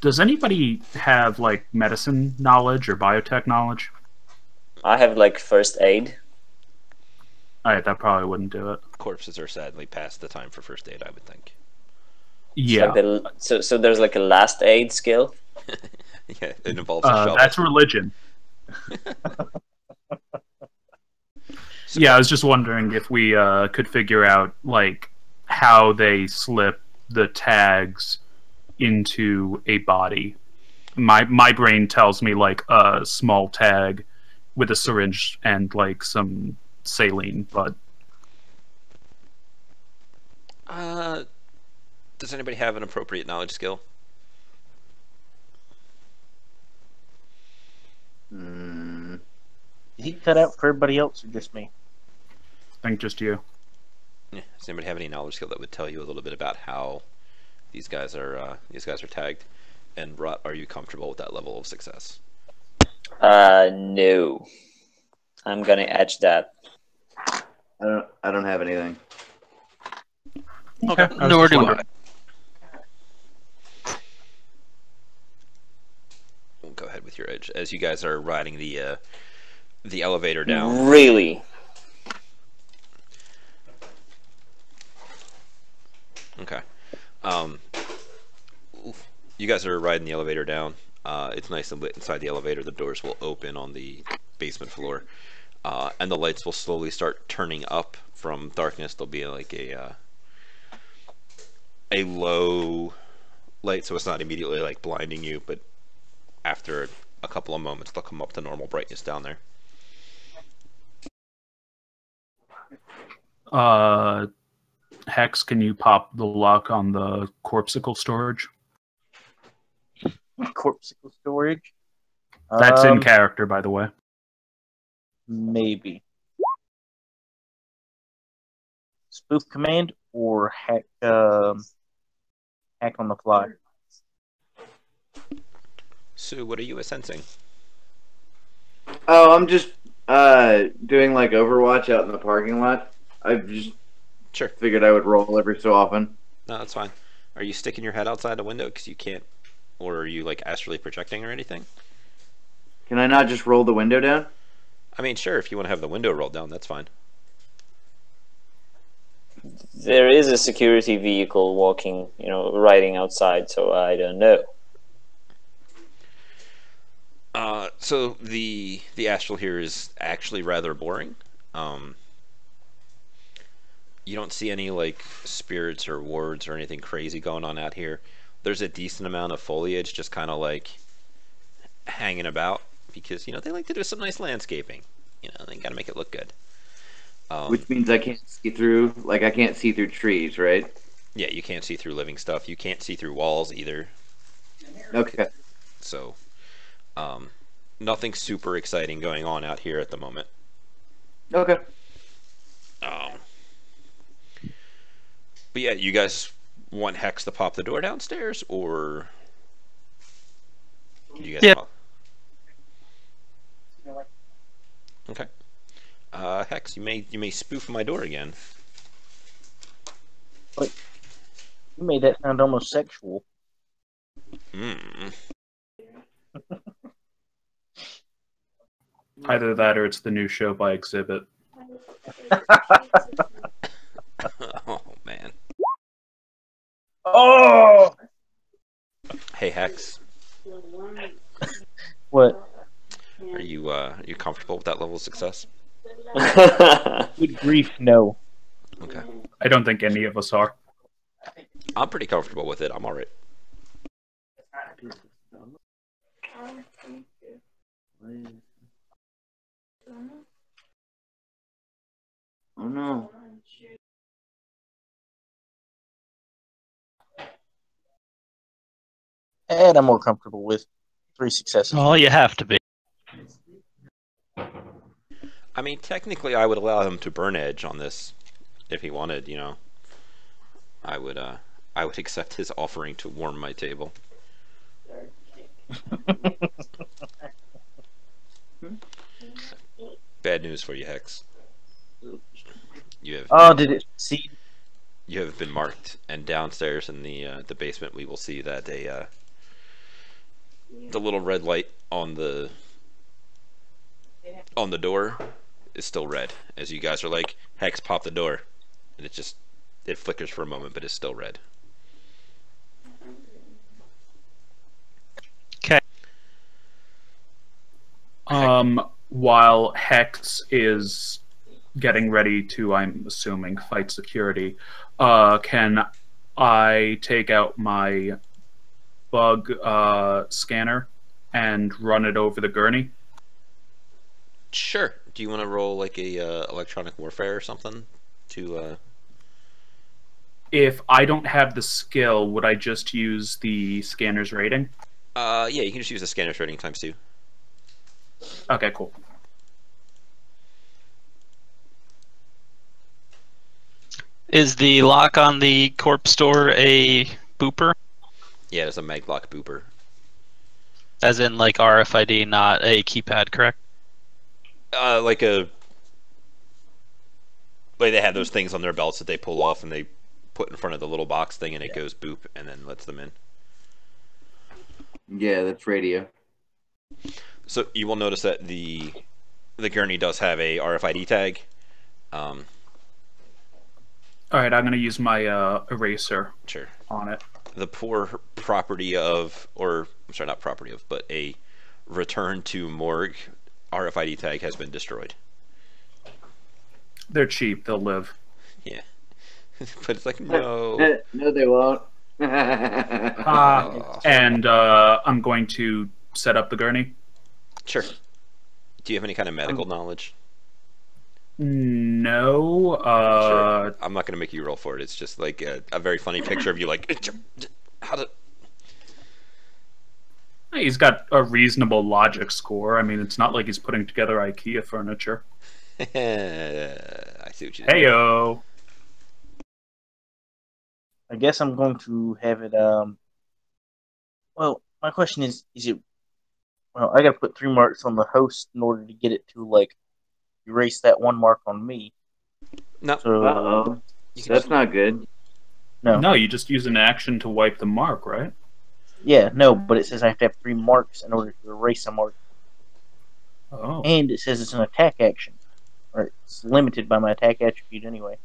Speaker 4: Does anybody have like medicine knowledge or biotech knowledge?
Speaker 2: I have like first aid.
Speaker 4: Alright, that probably wouldn't do it.
Speaker 1: corpses are sadly past the time for first aid. I would think.
Speaker 4: Yeah,
Speaker 2: Like the, so so there's like a last aid skill.
Speaker 1: Yeah, it involves a
Speaker 4: uh,
Speaker 1: shovel.
Speaker 4: that's religion. Yeah, I was just wondering if we uh, could figure out like how they slip the tags into a body. My my brain tells me like a small tag with a syringe and like some saline, but
Speaker 1: Uh, does anybody have an appropriate knowledge skill?
Speaker 5: Mm,
Speaker 6: Is he cut out for everybody else or just me?
Speaker 4: I think just you.
Speaker 1: Yeah. Does anybody have any knowledge skill that would tell you a little bit about how these guys are uh, these guys are tagged? And Rot, are you comfortable with that level of success?
Speaker 2: Uh, no. I'm gonna edge that.
Speaker 5: I don't. I don't have anything.
Speaker 3: Okay,
Speaker 4: I was
Speaker 3: nor
Speaker 4: just
Speaker 3: do I.
Speaker 1: We'll go ahead with your edge as you guys are riding the uh, the elevator down.
Speaker 2: Really?
Speaker 1: Okay. Um, you guys are riding the elevator down. Uh, it's nice and lit inside the elevator. The doors will open on the basement floor, uh, and the lights will slowly start turning up from darkness. There'll be like a uh, a low light, so it's not immediately like blinding you, but after a couple of moments, they'll come up to normal brightness down there.
Speaker 4: Uh, Hex, can you pop the lock on the corpsicle storage?
Speaker 6: Corpsicle storage.
Speaker 4: That's in
Speaker 6: Um,
Speaker 4: character, by the way.
Speaker 6: Maybe. Spoof command or hack um, hack on the fly.
Speaker 1: Sue, what are you sensing?
Speaker 5: Oh, I'm just uh doing like Overwatch out in the parking lot. I've just
Speaker 1: Sure.
Speaker 5: figured I would roll every so often.
Speaker 1: No, that's fine. Are you sticking your head outside the window because you can't, or are you like astrally projecting or anything?
Speaker 5: Can I not just roll the window down?
Speaker 1: I mean, sure, if you want to have the window rolled down, that's fine.
Speaker 2: There is a security vehicle walking, you know, riding outside, so I don't know.
Speaker 1: Uh, so the the astral here is actually rather boring. Um, you don't see any like spirits or wards or anything crazy going on out here. There's a decent amount of foliage just kind of like hanging about because you know they like to do some nice landscaping. You know, they got to make it look good. Um,
Speaker 5: Which means I can't see through. Like I can't see through trees, right?
Speaker 1: yeah, you can't see through living stuff. You can't see through walls either.
Speaker 5: Okay.
Speaker 1: So, um, nothing super exciting going on out here at the moment.
Speaker 5: Okay.
Speaker 1: Um, but yeah, you guys want Hex to pop the door downstairs, or you guys?
Speaker 3: Yeah.
Speaker 1: want- Okay. Uh, Hex, you may you may spoof my door again. Wait.
Speaker 6: You made that sound almost sexual.
Speaker 1: Mm.
Speaker 4: Either that or it's the new show by Xzibit.
Speaker 1: oh man.
Speaker 6: Oh!
Speaker 1: Hey Hex,
Speaker 6: What?
Speaker 1: are you uh are you comfortable with that level of success?
Speaker 6: Good grief, no.
Speaker 1: Okay.
Speaker 4: I don't think any of us are.
Speaker 1: I'm pretty comfortable with it. I'm alright.
Speaker 5: Oh no.
Speaker 6: And I'm more comfortable with three successes.
Speaker 3: Oh, you have to be.
Speaker 1: I mean, technically, I would allow him to burn edge on this if he wanted, you know, I would uh I would accept his offering to warm my table. Bad news for you, Hex. You have
Speaker 6: Oh, did it see?
Speaker 1: you have been marked, and downstairs in the uh, the basement, we will see that a uh, the little red light on the on the door is still red. As you guys are like, Hex, pop the door, and it just it flickers for a moment, but it's still red. Okay.
Speaker 4: Um, while Hex is getting ready to, I'm assuming, fight security, uh, can I take out my bug uh, scanner and run it over the gurney?
Speaker 1: Sure. Do you want to roll like a uh, electronic warfare or something to? Uh...
Speaker 4: If I don't have the skill, would I just use the scanner's rating?
Speaker 1: Uh, yeah, you can just use the scanner's rating times two.
Speaker 4: Okay, cool.
Speaker 3: Is the lock on the corpse door a booper?
Speaker 1: Yeah, it's a maglock booper.
Speaker 3: As in like RFID, not a keypad, correct?
Speaker 1: Uh, like a like they have those things on their belts that they pull off and they put in front of the little box thing and it goes boop and then lets them in.
Speaker 5: Yeah, that's radio.
Speaker 1: So you will notice that the the gurney does have a RFID tag. Um,
Speaker 4: All right, I'm gonna use my uh, eraser
Speaker 1: sure.
Speaker 4: on it.
Speaker 1: The poor property of, or I'm sorry, not property of, but a return to morgue RFID tag has been destroyed.
Speaker 4: They're cheap; they'll live.
Speaker 1: Yeah, but it's like no.
Speaker 5: no, they won't.
Speaker 4: Ah,
Speaker 1: Oh.
Speaker 4: and uh, I'm going to set up the gurney.
Speaker 1: Sure. Do you have any kind of medical knowledge?
Speaker 4: No. Uh,
Speaker 1: Sure. I'm not gonna make you roll for it. It's just like a, a very funny picture of you, like how to.
Speaker 4: He's got a reasonable logic score. I mean, it's not like he's putting together IKEA furniture.
Speaker 1: I see what you did.
Speaker 4: Heyo.
Speaker 6: I guess I'm going to have it. Um. Well, my question is: Is it? Well, I got to put three marks on the host in order to get it to like erase that one mark on me.
Speaker 1: No,
Speaker 6: So
Speaker 5: Uh oh. That's
Speaker 1: just,
Speaker 5: not good.
Speaker 6: no,
Speaker 4: No, you just use an action to wipe the mark, right?
Speaker 6: yeah, no. But it says I have to have three marks in order to erase a mark,
Speaker 4: Oh.
Speaker 6: and it says it's an attack action, or it's limited by my attack attribute anyway.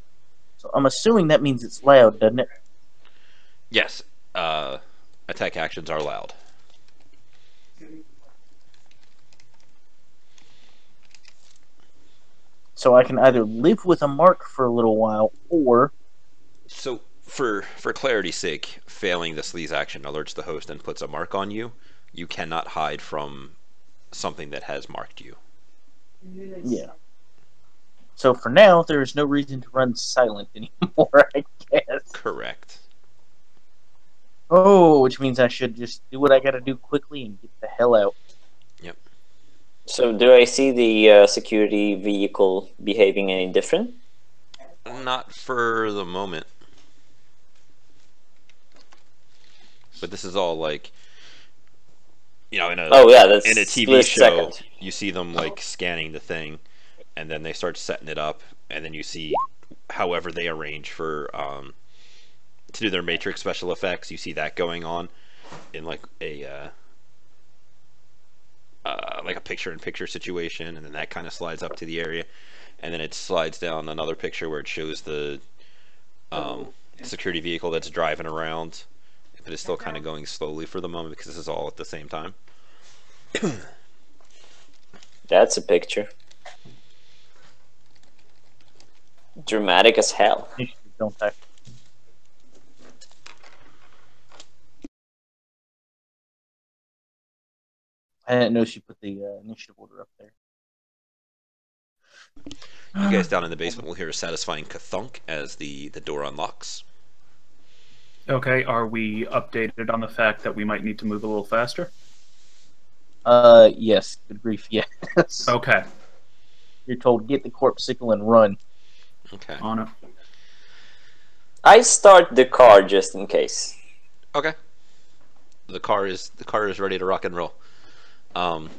Speaker 6: So I'm assuming that means it's loud, doesn't it?
Speaker 1: yes. Uh, attack actions are allowed.
Speaker 6: So I can either live with a mark for a little while, or
Speaker 1: So for for clarity's sake, failing the sleaze action alerts the host and puts a mark on you. You cannot hide from something that has marked you.
Speaker 6: yeah. So for now, there is no reason to run silent anymore. I guess.
Speaker 1: Correct.
Speaker 6: Oh, which means I should just do what I got to do quickly and get the hell out.
Speaker 2: So, do I see the uh, security vehicle behaving any different?
Speaker 1: Not for the moment. But this is all like, you know, in a
Speaker 2: Oh yeah, that's
Speaker 1: in a TV show,
Speaker 2: second.
Speaker 1: you see them like scanning the thing, and then they start setting it up, and then you see however they arrange for um, to do their matrix special effects. You see that going on in like a uh, uh, like a picture-in-picture situation, and then that kind of slides up to the area, and then it slides down another picture where it shows the um, security vehicle that's driving around, but it's still kind of going slowly for the moment because this is all at the same time.
Speaker 2: That's a picture. Dramatic as hell.
Speaker 6: Don't I? I didn't know she put the uh, initiative order up there.
Speaker 1: You guys down in the basement will hear a satisfying kathunk as the, the door unlocks.
Speaker 4: Okay, are we updated on the fact that we might need to move a little faster?
Speaker 6: Uh, yes. Good grief, yes.
Speaker 4: Okay,
Speaker 6: You're told get the corpsicle and run.
Speaker 1: Okay.
Speaker 4: on it.
Speaker 2: I start the car just in case.
Speaker 1: Okay. The car is the car is ready to rock and roll. Um,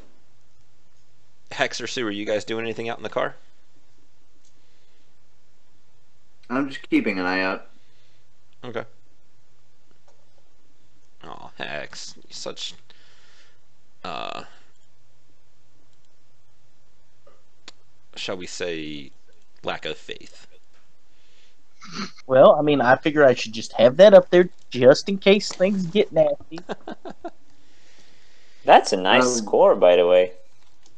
Speaker 1: Hex or Sue, are you guys doing anything out in the car?
Speaker 5: I'm just keeping an eye out.
Speaker 1: Okay. Oh, Hex, such uh shall we say lack of faith.
Speaker 6: Well, I mean, I figure I should just have that up there just in case things get nasty.
Speaker 2: That's a nice
Speaker 5: Um,
Speaker 2: score, by the way.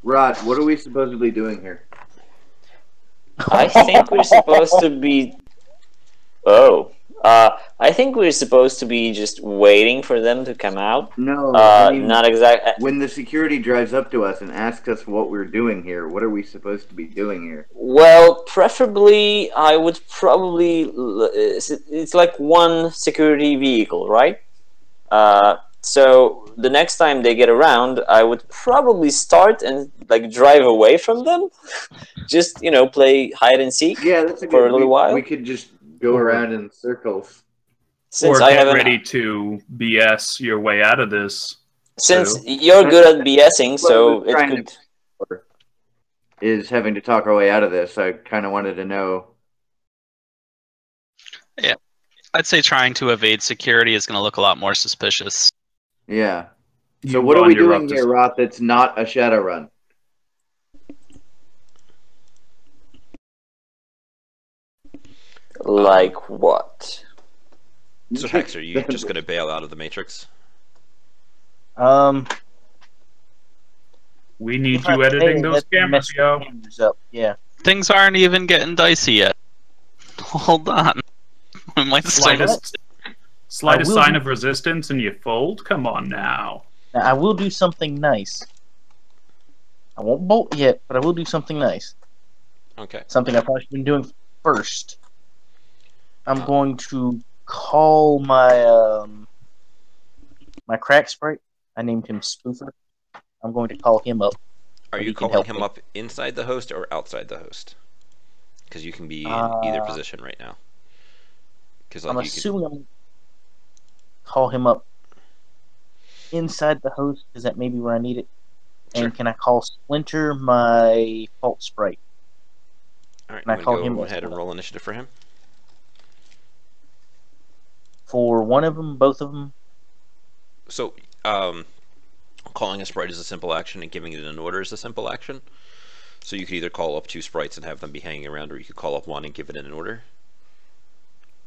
Speaker 5: Rod, what are we supposedly doing here?
Speaker 2: I think we're supposed to be. Oh, uh, I think we're supposed to be just waiting for them to come out.
Speaker 5: No,
Speaker 2: Uh,
Speaker 5: I mean,
Speaker 2: not exactly.
Speaker 5: when the security drives up to us and asks us what we're doing here, what are we supposed to be doing here?
Speaker 2: Well, preferably, I would probably. It's it's like one security vehicle, right? Uh, so the next time they get around, I would probably start and like drive away from them. Just you know, play hide and seek.
Speaker 5: Yeah, that's a
Speaker 2: For
Speaker 5: good,
Speaker 2: a little
Speaker 5: we,
Speaker 2: while?
Speaker 5: We could just go around in circles.
Speaker 2: Since
Speaker 4: or
Speaker 2: I
Speaker 4: get
Speaker 2: haven't,
Speaker 4: ready to BS your way out of this.
Speaker 2: since
Speaker 4: So-
Speaker 2: you're good at BSing, so
Speaker 5: Well,
Speaker 2: it
Speaker 5: trying
Speaker 2: could.
Speaker 5: to- Is having to talk our way out of this. I kind of wanted to know.
Speaker 3: Yeah, I'd say trying to evade security is going to look a lot more suspicious.
Speaker 5: Yeah. So what are we doing here, Roth? That's not a shadow run.
Speaker 2: Like what?
Speaker 1: So Hex, are you just gonna bail out of the Matrix?
Speaker 6: Um,
Speaker 4: We need you editing those cameras, yo.
Speaker 6: cameras up. Yeah.
Speaker 3: Things aren't even getting dicey yet. Hold on. We might still
Speaker 4: Slightest, slightest
Speaker 6: I will
Speaker 4: sign
Speaker 6: do-
Speaker 4: of resistance and you fold? Come on now.
Speaker 6: Now, I will do something nice. I won't bolt yet, but I will do something nice.
Speaker 1: Okay.
Speaker 6: Something I probably should have been doing first. I'm going to call my um my crack sprite. I named him Spoofer. I'm going to call him up.
Speaker 1: Are you calling him
Speaker 6: me.
Speaker 1: up inside the host or outside the host? Because you can be in
Speaker 6: Uh,
Speaker 1: either position right now. Because like
Speaker 6: I'm
Speaker 1: you
Speaker 6: assuming I'm gonna call him up inside the host because that may be where I need it. And can I call Splinter my fault sprite?
Speaker 1: All right.
Speaker 6: can I call
Speaker 1: to
Speaker 6: him
Speaker 1: go ahead and roll initiative for him?
Speaker 6: For one of them, both of them.
Speaker 1: So, um, calling a sprite is a simple action, and giving it an order is a simple action. So you could either call up two sprites and have them be hanging around, or you could call up one and give it an order.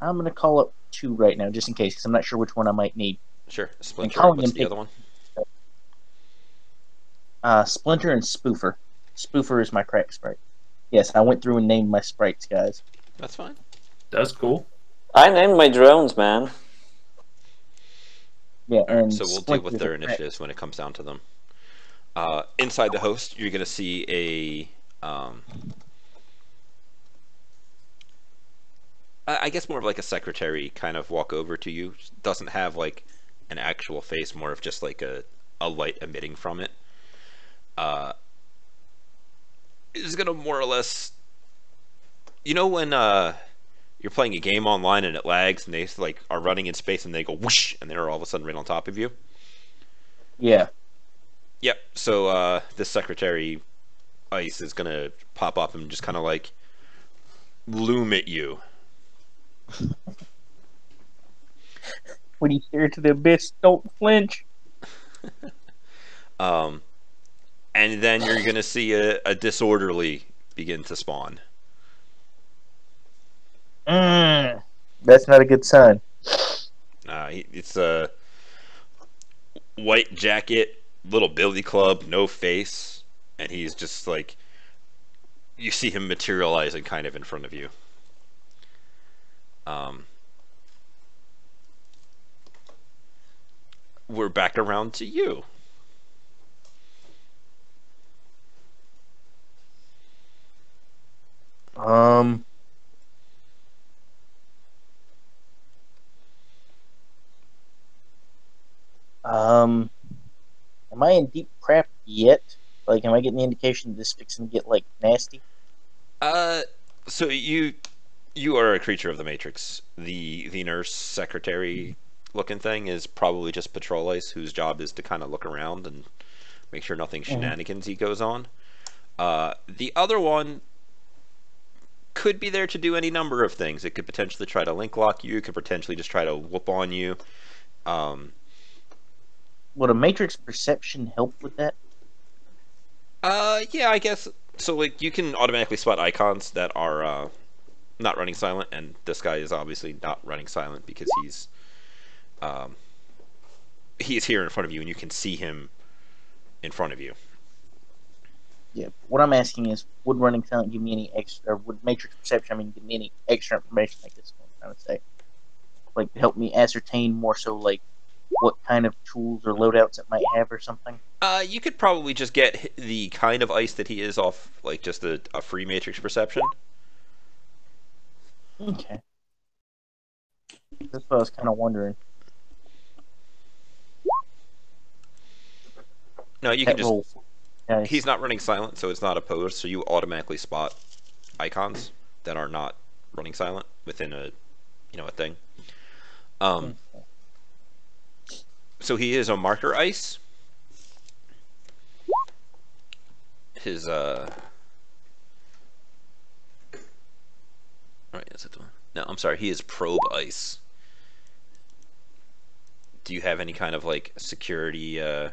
Speaker 6: I'm gonna call up two right now just in case because I'm not sure which one I might need.
Speaker 1: Sure. Splinter.
Speaker 6: calling
Speaker 1: What's
Speaker 6: him
Speaker 1: the
Speaker 6: take-
Speaker 1: other one?
Speaker 6: Uh, Splinter and Spoofer. Spoofer is my crack sprite. Yes, I went through and named my sprites, guys.
Speaker 1: That's fine.
Speaker 4: That's cool.
Speaker 2: I named my drones, man.
Speaker 6: Yeah, and
Speaker 1: So we'll deal
Speaker 6: Splinter's
Speaker 1: with
Speaker 6: a
Speaker 1: their
Speaker 6: crack-
Speaker 1: initiatives when it comes down to them. Uh, inside the host, you're going to see a. Um, I guess more of like a secretary kind of walk over to you. Doesn't have like an actual face, more of just like a, a light emitting from it. Uh, is going to more or less. You know when uh, you're playing a game online and it lags and they like are running in space and they go whoosh and they're all of a sudden right on top of you.
Speaker 6: Yeah.
Speaker 1: Yep. So uh, this secretary ice is gonna pop up and just kind of like loom at you.
Speaker 6: When you stare to the abyss, don't flinch.
Speaker 1: Um, and then you're gonna see a, a disorderly begin to spawn.
Speaker 6: Mm, that's not a good sign.
Speaker 1: Uh, it's a white jacket, little billy club, no face, and he's just like you see him materializing kind of in front of you. Um, we're back around to you.
Speaker 6: Um. Um. Am I in deep crap yet? Like, am I getting the indication this fixing to get like nasty?
Speaker 1: Uh, so you you are a creature of the Matrix. The the nurse secretary looking thing is probably just patrol ice, whose job is to kind of look around and make sure nothing shenanigans he goes on. Uh, the other one could be there to do any number of things. It could potentially try to link lock you. It could potentially just try to whoop on you. Um,
Speaker 6: Would a matrix perception help with that?
Speaker 1: Uh, yeah, I guess. So, like, you can automatically spot icons that are uh, not running silent, and this guy is obviously not running silent because he's um, he is here in front of you, and you can see him in front of you.
Speaker 6: Yeah. What I'm asking is, would running silent give me any extra, or would matrix perception, I mean, give me any extra information? I guess is what I'm trying to say. Like, help me ascertain more so, like, what kind of tools or loadouts it might have or something.
Speaker 1: Uh, you could probably just get the kind of ice that he is off, like just a, a free matrix perception.
Speaker 6: Okay. That's what I was kind of wondering.
Speaker 1: No, you can
Speaker 6: That
Speaker 1: just.
Speaker 6: roll. Nice.
Speaker 1: He's not running silent, so it's not opposed. So you automatically spot icons that are not running silent within a, you know, a thing. Um, so he is a marker ice. His uh. Right, is that the one? No, I'm sorry. He is probe ice. Do you have any kind of like security, uh,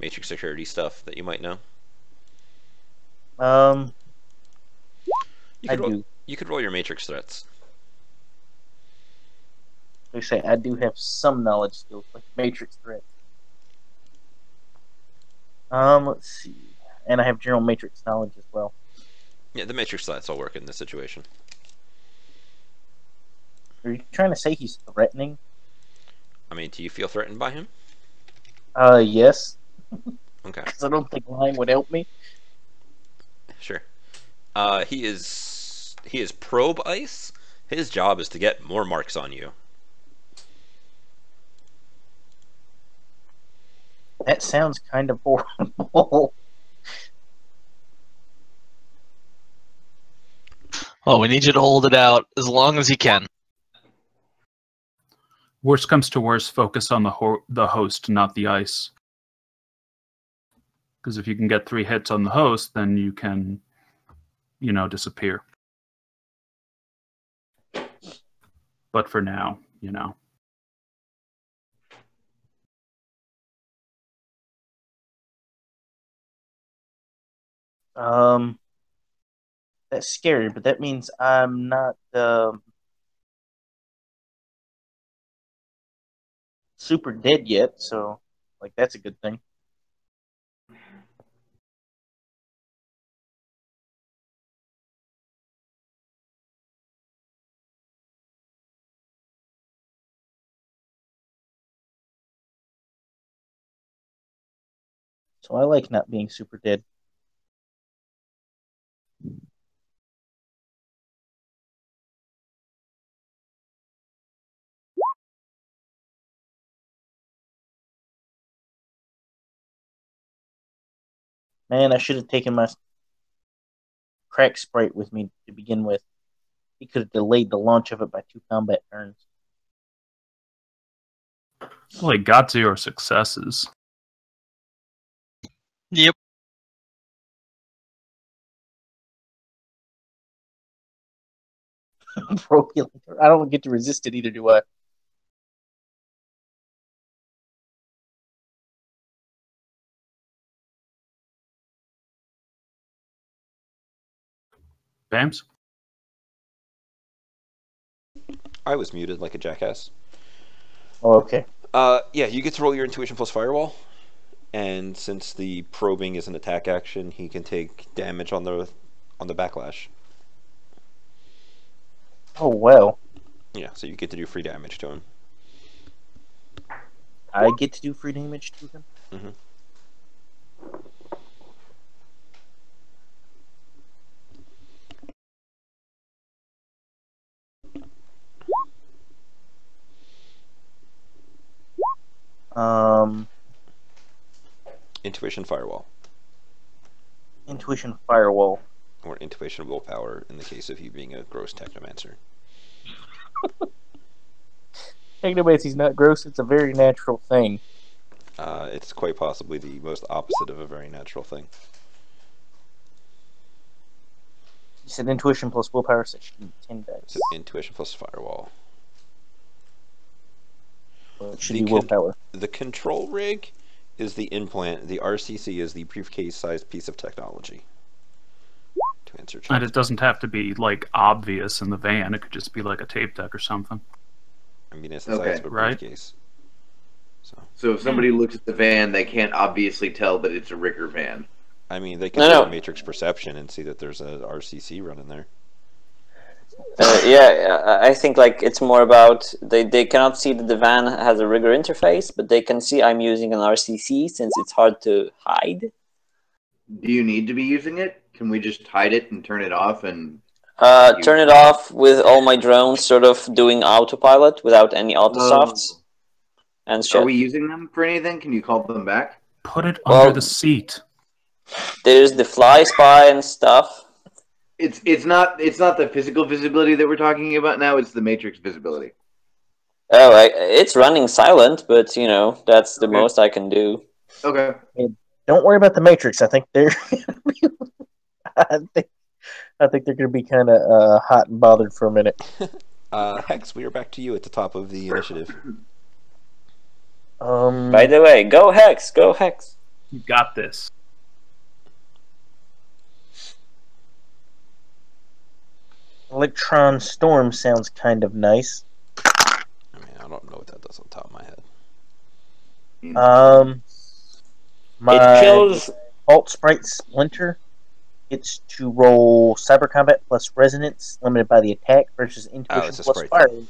Speaker 1: matrix security stuff that you might know?
Speaker 6: Um,
Speaker 1: You
Speaker 6: I
Speaker 1: could, roll,
Speaker 6: do.
Speaker 1: you could roll your matrix threats.
Speaker 6: Like I say, I do have some knowledge skills, like matrix threats. Um, let's see. And I have general matrix knowledge as well.
Speaker 1: Yeah, the matrix threats will work in this situation.
Speaker 6: Are you trying to say he's threatening?
Speaker 1: I mean, do you feel threatened by him?
Speaker 6: Uh, yes.
Speaker 1: Okay,
Speaker 6: Because I don't think lying would help me.
Speaker 1: sure. Uh, he is he is probe ice. His job is to get more marks on you.
Speaker 6: That sounds kind of horrible.
Speaker 3: Well, we need you to hold it out as long as you can.
Speaker 4: Worst comes to worst, focus on the ho- the host, not the ice. Because if you can get three hits on the host, then you can, you know, disappear. But for now, you know.
Speaker 6: Um, that's scary, but that means I'm not um, super dead yet. So, like, that's a good thing. So I like not being super dead. Man, I should have taken my crack sprite with me to begin with. He could have delayed the launch of it by two combat turns.
Speaker 4: Well, he got zero successes.
Speaker 3: Yep.
Speaker 6: Bromulator. I don't get to resist it either, do I?
Speaker 4: Bams?
Speaker 1: I was muted like a jackass.
Speaker 6: Oh, okay.
Speaker 1: Uh, yeah, you get to roll your intuition plus firewall, and since the probing is an attack action, he can take damage on the on the backlash.
Speaker 6: Oh, well.
Speaker 1: Yeah, so you get to do free damage to him.
Speaker 6: I get to do free damage to him?
Speaker 1: Mhm.
Speaker 6: Um,
Speaker 1: Intuition firewall.
Speaker 6: intuition firewall.
Speaker 1: or intuition willpower in the case of you being a gross technomancer.
Speaker 6: Technomancy's not gross. It's a very natural thing.
Speaker 1: Uh, it's quite possibly the most opposite of a very natural thing.
Speaker 6: You said intuition plus willpower, so it should be ten dice.
Speaker 1: So intuition plus firewall.
Speaker 6: So it should
Speaker 1: the
Speaker 6: be
Speaker 1: con- The control rig is the implant. The RCC is the briefcase-sized piece of technology. To answer
Speaker 4: And it doesn't have to be like obvious in the van. It could just be like a tape deck or something.
Speaker 1: I mean, it's the
Speaker 5: Okay.
Speaker 1: size of a
Speaker 4: Right.
Speaker 1: briefcase. So,
Speaker 5: So if somebody looks at the van, they can't obviously tell that it's a rigger van.
Speaker 1: I mean, they can
Speaker 2: No,
Speaker 1: do
Speaker 2: no.
Speaker 1: a matrix perception and see that there's a RCC running there.
Speaker 2: Uh, yeah, I I think like it's more about they, they cannot see that the van has a rigger interface, but they can see I'm using an RCC since it's hard to hide.
Speaker 5: Do you need to be using it? Can we just hide it and turn it off and
Speaker 2: Uh, turn it off with all my drones sort of doing autopilot without any autosofts
Speaker 5: Oh.
Speaker 2: and
Speaker 5: Are we using them for anything? Can you call them back?
Speaker 4: Put it
Speaker 2: Well-
Speaker 4: under the seat.
Speaker 2: There's the fly spy and stuff.
Speaker 5: It's it's not it's not the physical visibility that we're talking about now. It's the matrix visibility.
Speaker 2: Oh, I, it's running silent, but you know that's the
Speaker 5: Okay.
Speaker 2: most I can do.
Speaker 5: Okay.
Speaker 6: Don't worry about the Matrix. I think they're. I think. I think they're going to be kind of uh, hot and bothered for a minute.
Speaker 1: Uh, Hex, we are back to you at the top of the initiative.
Speaker 6: Um,
Speaker 2: By the way, go Hex, go Hex.
Speaker 4: You got this.
Speaker 6: Electron Storm sounds kind of nice.
Speaker 1: I mean, I don't know what that does on top of my head.
Speaker 6: Um, my
Speaker 2: It kills.
Speaker 6: Alt Sprite Splinter. It's to roll Cyber Combat plus Resonance, limited by the attack, versus Intuition
Speaker 1: Oh, it's
Speaker 6: plus Fire.
Speaker 1: thing.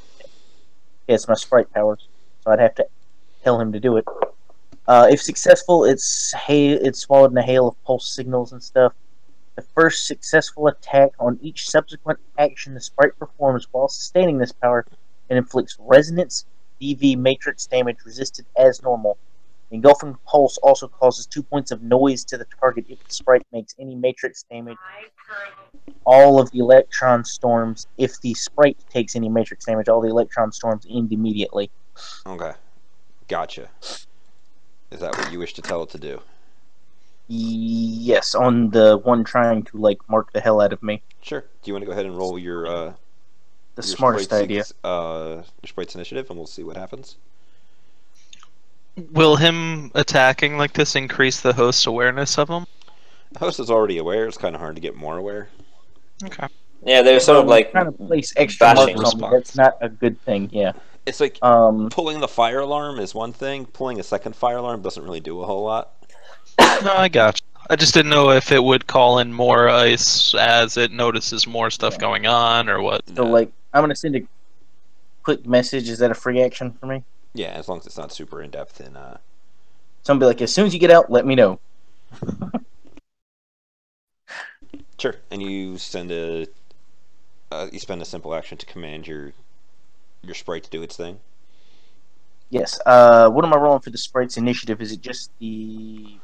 Speaker 6: Yeah, it's my Sprite powers, so I'd have to tell him to do it. Uh, if successful, it's hail. It's swallowed in a hail of pulse signals and stuff. The first successful attack on each subsequent action the sprite performs while sustaining this power and inflicts resonance DV matrix damage resisted as normal. Engulfing pulse also causes two points of noise to the target if the sprite makes any matrix damage. All of the electron storms, if the sprite takes any matrix damage, all the electron storms end immediately.
Speaker 1: Okay, gotcha. Is that what you wish to tell it to do?
Speaker 6: Yes, on the one trying to like mark the hell out of me.
Speaker 1: Sure. Do you want to go ahead and roll your uh,
Speaker 6: The
Speaker 1: your
Speaker 6: smartest
Speaker 1: sprite's
Speaker 6: idea.
Speaker 1: uh, your sprite's initiative, and we'll see what happens.
Speaker 3: Will him attacking like this increase the host's awareness of him?
Speaker 1: The host is already aware. It's kind of hard to get more aware.
Speaker 3: Okay.
Speaker 2: Yeah, they're sort of like
Speaker 6: trying to place extra marks on me. That's not a good thing. Yeah.
Speaker 1: It's like
Speaker 6: Um.
Speaker 1: pulling the fire alarm is one thing. Pulling a second fire alarm doesn't really do a whole lot.
Speaker 3: No, I got. I just didn't know if it would call in more ice as it notices more stuff going on or what.
Speaker 6: So
Speaker 1: No.
Speaker 6: like, I'm gonna send a quick message. Is that a free action for me?
Speaker 1: yeah, as long as it's not super in depth and uh,
Speaker 6: Somebody like, as soon as you get out, let me know.
Speaker 1: Sure, and you send a uh, you spend a simple action to command your your sprite to do its thing.
Speaker 6: Yes. Uh, what am I rolling for the sprites initiative? Is it just the?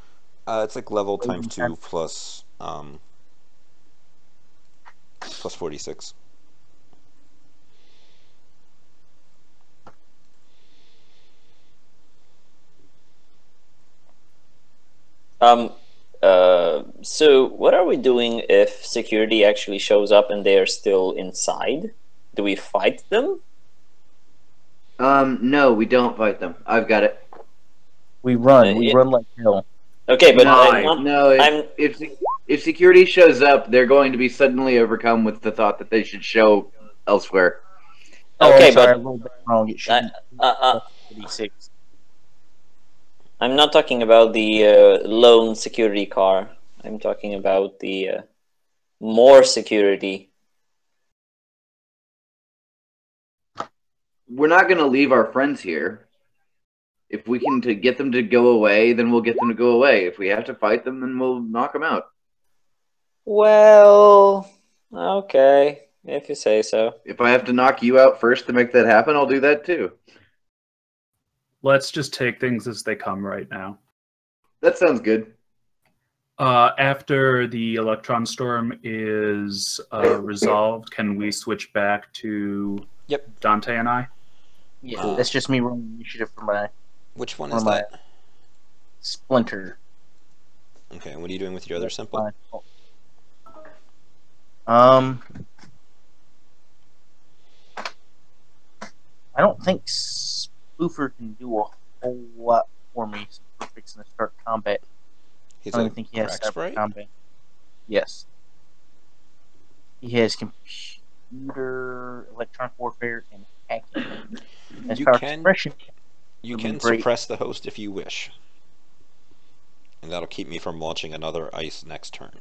Speaker 1: Uh, it's like level times two plus um plus forty six.
Speaker 2: Um. Uh. So, what are we doing if security actually shows up and they are still inside? Do we fight them?
Speaker 5: Um, no, we don't fight them. I've got it.
Speaker 6: We run.
Speaker 2: Uh,
Speaker 6: we
Speaker 2: it-
Speaker 6: run like hell.
Speaker 2: Okay, but
Speaker 5: no,
Speaker 2: I'm not-
Speaker 5: no. If,
Speaker 2: I'm-
Speaker 5: if if security shows up, they're going to be suddenly overcome with the thought that they should show elsewhere.
Speaker 6: Oh,
Speaker 2: Okay,
Speaker 6: I'm sorry,
Speaker 2: but-
Speaker 6: I rolled that wrong. It should
Speaker 2: I-
Speaker 6: be
Speaker 2: uh, uh,
Speaker 6: thirty-six.
Speaker 2: I'm not talking about the uh, lone security car. I'm talking about the uh, more security.
Speaker 5: We're not going to leave our friends here. If we can to get them to go away, then we'll get them to go away. If we have to fight them, then we'll knock them out.
Speaker 2: Well, okay, if you say so.
Speaker 5: If I have to knock you out first to make that happen, I'll do that too.
Speaker 4: Let's just take things as they come right now.
Speaker 5: That sounds good.
Speaker 4: Uh, after the electron storm is uh, resolved, can we switch back to
Speaker 1: Yep.
Speaker 4: Dante and I?
Speaker 6: Yeah,
Speaker 1: Cool.
Speaker 6: that's just me rolling initiative for my
Speaker 1: Which one is that?
Speaker 6: splinter.
Speaker 1: Okay, what are you doing with your other simple?
Speaker 6: Um, I don't think Spoofer can do a whole lot for me. So we're fixing to start combat.
Speaker 1: He's
Speaker 6: I don't
Speaker 1: a
Speaker 6: think he has combat. Yes. He has computer, electronic warfare, and hacking. As
Speaker 1: You
Speaker 6: far
Speaker 1: can-
Speaker 6: suppression,
Speaker 1: You can
Speaker 6: great.
Speaker 1: suppress the host if you wish. And that'll keep me from launching another ice next turn.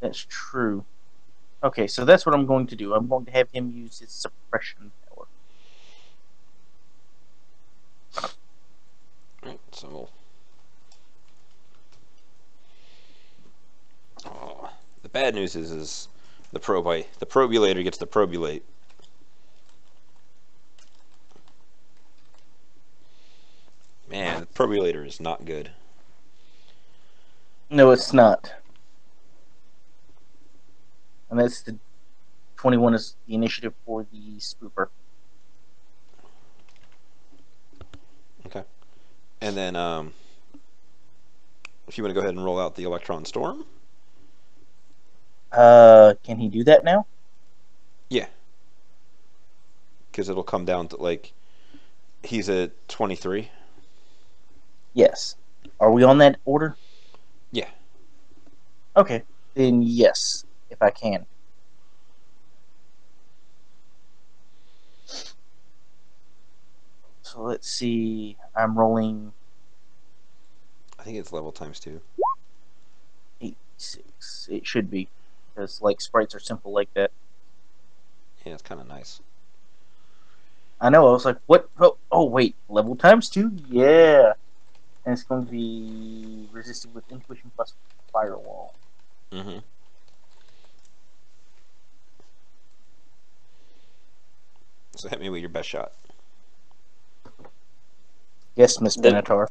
Speaker 6: that's true. Okay, so that's what I'm going to do. I'm going to have him use his suppression power.
Speaker 1: Right, so. Oh, the bad news is, is the probi the probulator gets the probulate. Probulator is not good.
Speaker 6: No, it's not. And that's the 21 is the initiative for the spoofer. Okay.
Speaker 1: And then, um, if you want to go ahead and roll out the electron storm,
Speaker 6: Uh, can he do that now? Yeah.
Speaker 1: Because it'll come down to like he's a twenty three.
Speaker 6: Yes. Are we on that order?
Speaker 1: Yeah.
Speaker 6: Okay, then yes, if I can. So let's see. I'm rolling
Speaker 1: I think it's level times two.
Speaker 6: eight six. It should be because like sprites are simple like that.
Speaker 1: Yeah, it's kind of nice.
Speaker 6: I know. I was like, what? Oh, oh wait, level times two? Yeah. And it's going to be resisted with intuition plus firewall.
Speaker 1: Mm-hmm. So hit me with your best shot.
Speaker 6: Yes, Miss
Speaker 2: The-
Speaker 6: Benatar.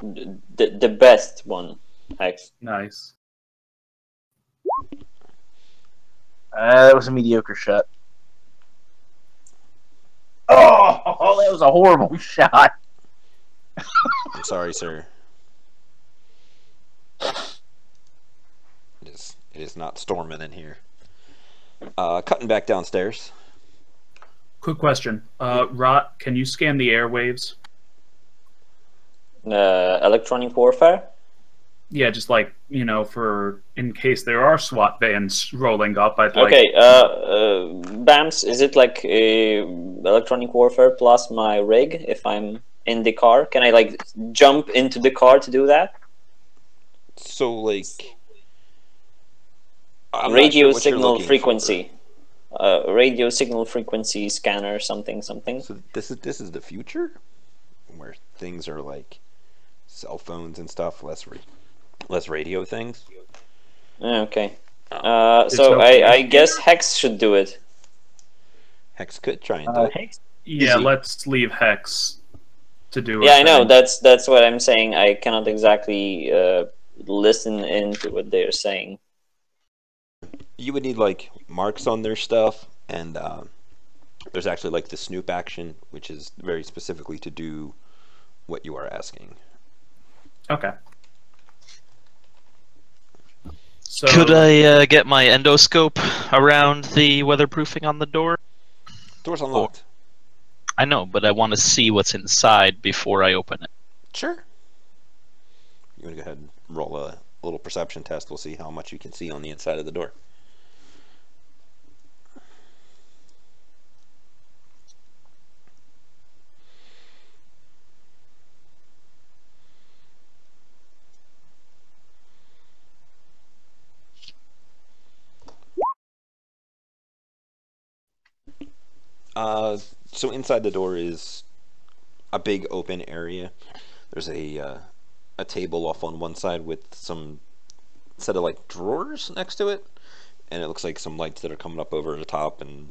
Speaker 2: The, the best one, Hex.
Speaker 4: Nice.
Speaker 6: Uh, that was a mediocre shot. Oh, that was a horrible shot.
Speaker 1: I'm sorry, sir. It is, it is not storming in here. Uh, cutting back downstairs.
Speaker 4: Quick question. Uh, Rot, can you scan the airwaves?
Speaker 2: Uh, electronic warfare.
Speaker 4: Yeah, just like, you know, for in case there are SWAT vans rolling up, I'd like.
Speaker 2: Okay, uh, uh, Bams, is it like a electronic warfare plus my rig if I'm in the car? Can I like jump into the car to do that?
Speaker 1: So, like. I'm
Speaker 2: radio
Speaker 1: sure
Speaker 2: signal
Speaker 1: looking
Speaker 2: frequency. Uh, radio signal frequency scanner, something, something.
Speaker 1: So this is this is the future, where things are like cell phones and stuff, less ra- less radio things.
Speaker 2: Okay.
Speaker 1: Oh.
Speaker 2: Uh, so
Speaker 4: no
Speaker 2: I, I guess Hex should do it.
Speaker 1: Hex could try and do
Speaker 6: Uh,
Speaker 1: it.
Speaker 6: Hex,
Speaker 4: Yeah,
Speaker 1: Easy.
Speaker 4: let's leave Hex to do.
Speaker 2: Yeah, I know.
Speaker 4: thing.
Speaker 2: That's that's what I'm saying. I cannot exactly uh, listen into what they're saying.
Speaker 1: you would need like marks on their stuff and um, there's actually like the snoop action which is very specifically to do what you are asking
Speaker 4: Okay. So
Speaker 3: Could I uh, get my endoscope around the weatherproofing on the door?
Speaker 1: doors unlocked
Speaker 3: I know, but I want to see what's inside before I open it.
Speaker 1: sure. You want to go ahead and roll a little perception test. We'll see how much you can see on the inside of the door. Uh, so inside the door is a big open area. There's a uh, a table off on one side with some set of like drawers next to it, and it looks like some lights that are coming up over the top and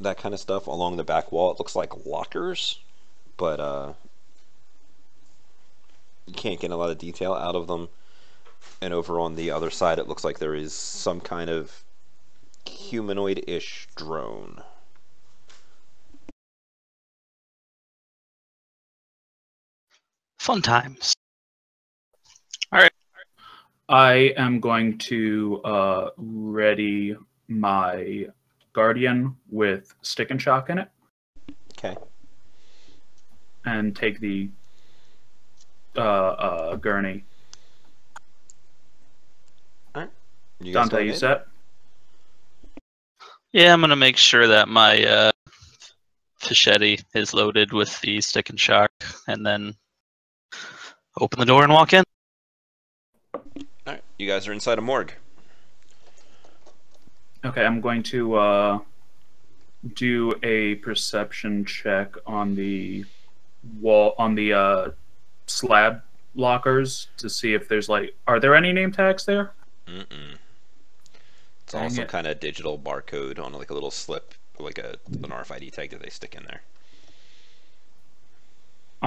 Speaker 1: that kind of stuff. Along the back wall, it looks like lockers, but uh, you can't get a lot of detail out of them. And over on the other side, it looks like there is some kind of humanoid-ish drone.
Speaker 3: Fun times. All right.
Speaker 4: I am going to uh, ready my guardian with stick and shock in it,
Speaker 1: Okay.
Speaker 4: and take the uh, uh, gurney.
Speaker 1: You
Speaker 4: Dante, you set?
Speaker 3: Yeah, I'm gonna make sure that my uh, fichetti is loaded with the stick and shock, and then open the door and walk in.
Speaker 1: All right. You guys are inside a morgue.
Speaker 4: Okay, I'm going to uh, do a perception check on the wall on the uh, slab lockers to see if there's like, are there any name tags there?
Speaker 1: Mm-mm. It's
Speaker 4: Dang
Speaker 1: also
Speaker 4: it.
Speaker 1: kind of digital barcode on like a little slip, like a an RFID tag that they stick in there.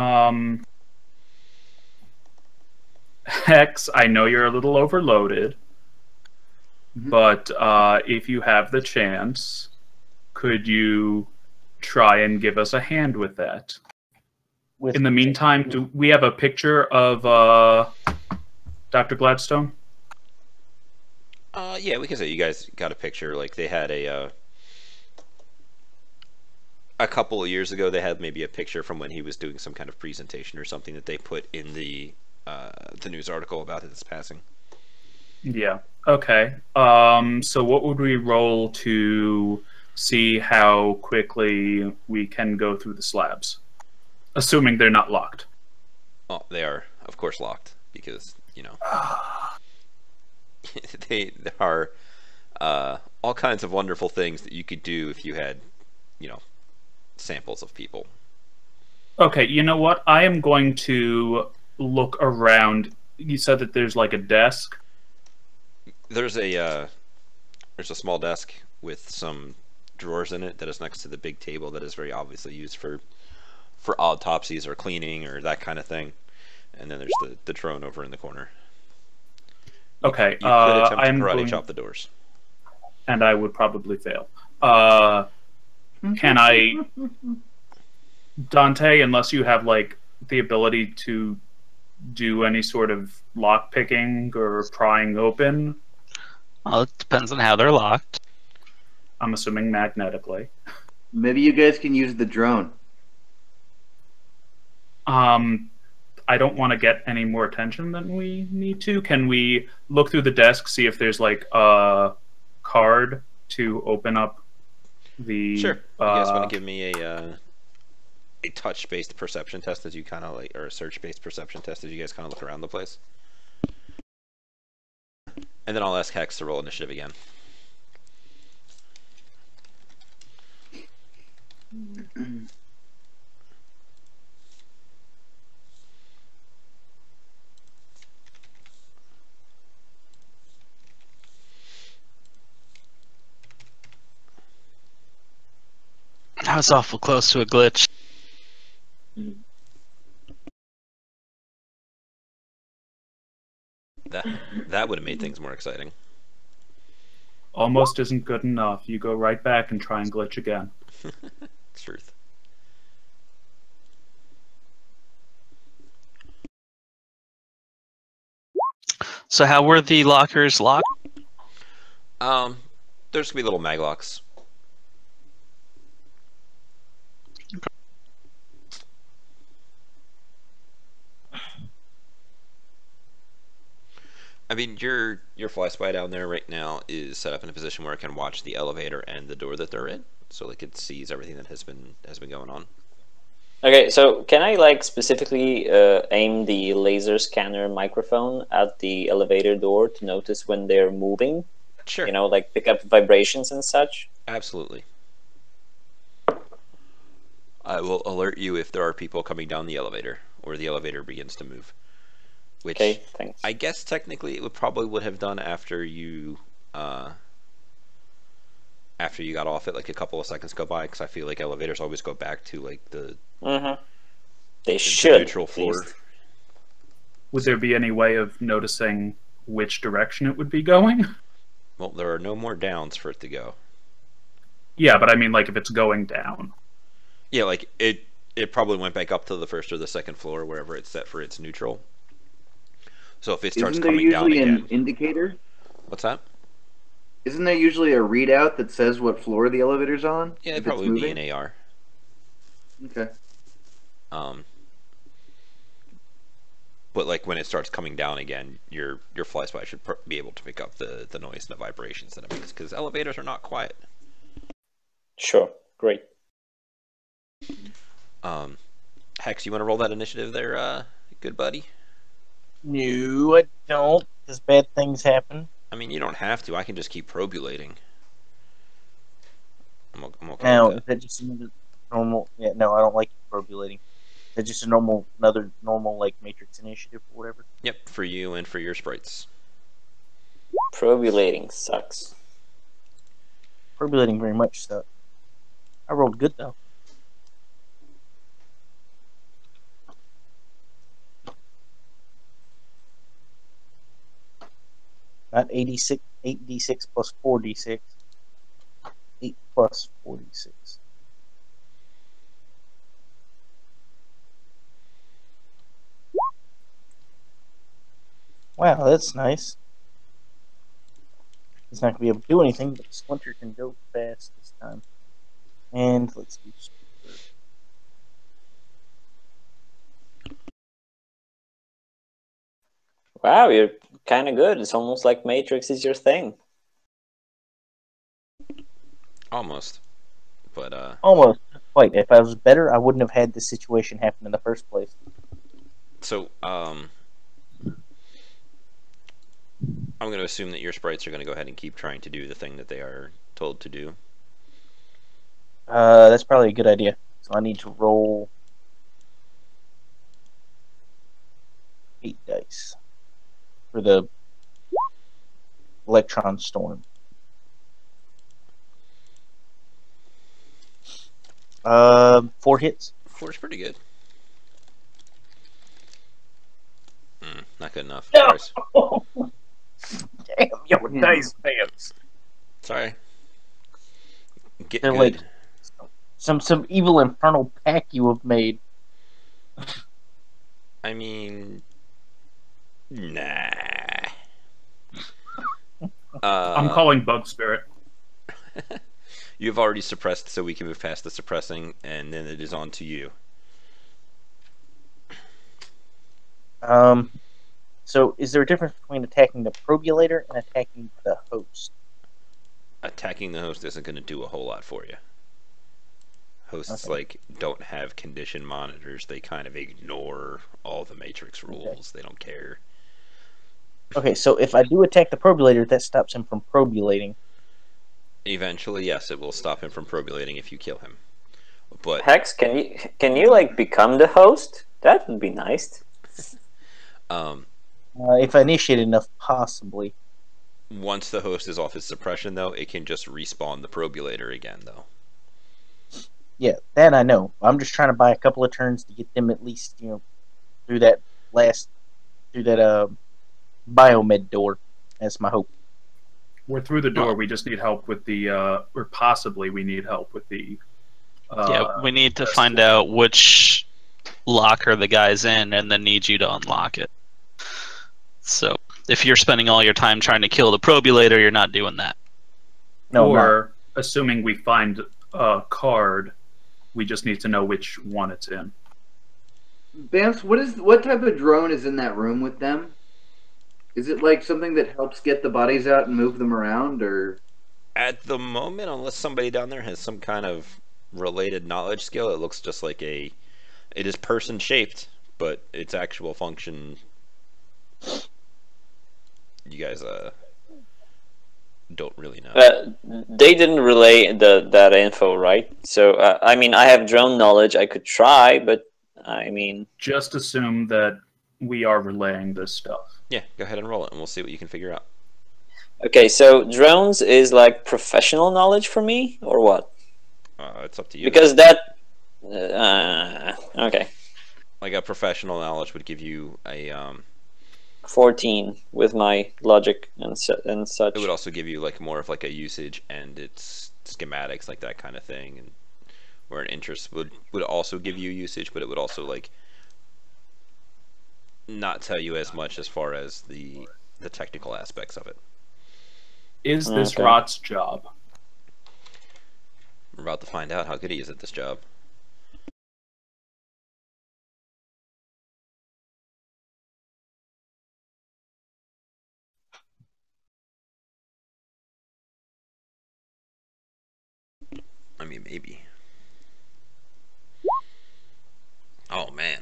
Speaker 4: Um, Hex, I know you're a little overloaded,
Speaker 5: Mhm.
Speaker 4: but uh, if you have the chance, could you try and give us a hand with that?
Speaker 6: With
Speaker 4: In the meantime, do we have a picture of uh, Dr. Gladstone?
Speaker 1: Uh, yeah, we can say you guys got a picture. Like they had a uh, a couple of years ago, they had maybe a picture from when he was doing some kind of presentation or something that they put in the uh, the news article about his passing.
Speaker 4: Yeah. Okay. Um, so what would we roll to see how quickly we can go through the slabs? Assuming they're not locked.
Speaker 1: Oh, they are of course locked because you know they are uh, all kinds of wonderful things that you could do if you had you know samples of people.
Speaker 4: Okay, you know what? I am going to look around. You said that there's like a desk.
Speaker 1: There's a uh, there's a small desk with some drawers in it that is next to the big table that is very obviously used for for autopsies or cleaning or that kind of thing. And then there's the, the drone over in the corner.
Speaker 4: Okay,
Speaker 1: You could
Speaker 4: uh,
Speaker 1: attempt to
Speaker 4: I'm
Speaker 1: karate
Speaker 4: going,
Speaker 1: chop the doors.
Speaker 4: and I would probably fail. Uh, can I, Dante? Unless you have like the ability to do any sort of lock picking or prying open,
Speaker 3: Well, it depends on how they're locked.
Speaker 4: I'm assuming magnetically.
Speaker 5: Maybe you guys can use the drone.
Speaker 4: Um, I don't want to get any more attention than we need to. Can we look through the desk, see if there's like a card to open up the?
Speaker 1: Sure. You guys
Speaker 4: uh,
Speaker 1: want to give me a uh, a touch-based perception test as you kind of like, or a search-based perception test as you guys kind of look around the place? And then I'll ask Hex to roll initiative again.
Speaker 3: That was awful close to a glitch.
Speaker 1: That that would have made things more exciting.
Speaker 4: almost isn't good enough. You go right back and try and glitch again.
Speaker 1: Truth.
Speaker 3: So how were the lockers locked?
Speaker 1: Um, there's gonna be little maglocks. I mean, your your fly spy down there right now is set up in a position where it can watch the elevator and the door that they're in, so like it sees everything that has been has been going on.
Speaker 2: Okay, so can I like specifically uh, aim the laser scanner microphone at the elevator door to notice when they're moving?
Speaker 1: Sure.
Speaker 2: You know, like pick up vibrations and such.
Speaker 1: Absolutely. I will alert you if there are people coming down the elevator or the elevator begins to move. Which
Speaker 2: Okay, thanks.
Speaker 1: I guess technically it would probably would have done after you uh after you got off it like a couple of seconds go by because I feel like elevators always go back to like the,
Speaker 2: Mm-hmm. They
Speaker 1: the
Speaker 2: should.
Speaker 1: neutral floor.
Speaker 2: least.
Speaker 4: Would there be any way of noticing which direction it would be going.
Speaker 1: Well, there are no more downs for it to go.
Speaker 4: Yeah, but I mean, like if it's going down.
Speaker 1: Yeah, like it it probably went back up to the first or the second floor wherever it's set for its neutral. So if it starts
Speaker 5: Isn't there
Speaker 1: coming down
Speaker 5: usually
Speaker 1: again,
Speaker 5: an indicator?
Speaker 1: what's that?
Speaker 5: Isn't there usually a readout that says what floor the elevator's on?
Speaker 1: Yeah, it'd probably be an AR.
Speaker 5: Okay.
Speaker 1: Um, but like when it starts coming down again, your your fly spy should pr- be able to pick up the the noise and the vibrations that it makes because elevators are not quiet.
Speaker 2: Sure. Great.
Speaker 1: Um, Hex, you want to roll that initiative there, uh, good buddy?
Speaker 6: No, I don't, because bad things happen.
Speaker 1: I mean, you don't have to. I can just keep probulating. I'm, o- I'm okay
Speaker 6: Now,
Speaker 1: with
Speaker 6: is that just another normal? Yeah, no, I don't like probulating. Is that just a normal, another normal like Matrix initiative or whatever?
Speaker 1: Yep, for you and for your sprites.
Speaker 2: Probulating sucks.
Speaker 6: Probulating very much so. I rolled good though. Not 86, 8d6 plus 4d6. 8 plus 4d6. Wow, that's nice. He's not going to be able to do anything, but Splinter can go fast this time. And let's do.
Speaker 2: Wow, you're kind of good. It's almost like Matrix is your thing.
Speaker 1: Almost. But, uh,
Speaker 6: Almost. Quite. If I was better, I wouldn't have had this situation happen in the first place.
Speaker 1: so, um, I'm going to assume that your sprites are going to go ahead and keep trying to do the thing that they are told to do.
Speaker 6: Uh, that's probably a good idea. So I need to roll eight dice for the electron storm. Uh, four hits.
Speaker 1: Four's pretty good. Mm, not good enough.
Speaker 6: No.
Speaker 1: Sorry.
Speaker 6: Damn, your
Speaker 5: Yeah.
Speaker 6: dice fans.
Speaker 1: Sorry. Get
Speaker 6: They're
Speaker 1: good.
Speaker 6: like- Some some evil infernal pack you have made.
Speaker 1: I mean, nah. Uh,
Speaker 4: I'm calling Bug Spirit.
Speaker 1: You've already suppressed, so we can move past the suppressing, and then it is on to you.
Speaker 6: Um, so is there a difference between attacking the probulator and attacking the host?
Speaker 1: Attacking the host isn't going to do a whole lot for you. Hosts
Speaker 6: Okay.
Speaker 1: like don't have condition monitors. They kind of ignore all the matrix rules. They don't care.
Speaker 6: Okay, so if I do attack the probulator, that stops him from probulating.
Speaker 1: Eventually, yes, it will stop him from probulating if you kill him. But
Speaker 2: Hex, can you can you like become the host? That would be nice.
Speaker 1: um,
Speaker 6: Uh, if I initiate enough, possibly.
Speaker 1: once the host is off his suppression, though, it can just respawn the probulator again, though.
Speaker 6: Yeah, that I know. I'm just trying to buy a couple of turns to get them at least, you know, through that last, through that uh, biomed door. That's my hope.
Speaker 4: We're through the door. We just need help with the, uh, or possibly we need help with the. Uh,
Speaker 3: yeah, we need to find out which locker the guy's in and then need you to unlock it. So if you're spending all your time trying to kill the probulator, you're not doing that.
Speaker 6: No, I'm not.
Speaker 4: or assuming we find a card, we just need to know which one it's in.
Speaker 5: Bams, what is what type of drone is in that room with them? Is it like something that helps get the bodies out and move them around, or
Speaker 1: At the moment, unless somebody down there has some kind of related knowledge skill, it looks just like a. It is person shaped, but its actual function. You guys uh don't really know.
Speaker 2: Uh, they didn't relay the that info, right? So uh, I mean, I have drone knowledge. I could try, but I mean,
Speaker 4: Just assume that we are relaying this stuff.
Speaker 1: yeah, go ahead and roll it, and we'll see what you can figure out.
Speaker 2: okay. So drones is like professional knowledge for me, or what?
Speaker 1: Uh, it's up to you.
Speaker 2: Because that. Uh, okay.
Speaker 1: like a professional knowledge would give you a um
Speaker 2: fourteen with my logic and su- and such.
Speaker 1: It would also give you like more of like a usage and its schematics, like that kind of thing, and where an interest would would also give you usage, but it would also like not tell you as much as far as the the technical aspects of it.
Speaker 4: Is mm, this
Speaker 2: Okay.
Speaker 4: Rot's job?
Speaker 1: We're about to find out how good he is at this job. I mean, maybe. Oh man.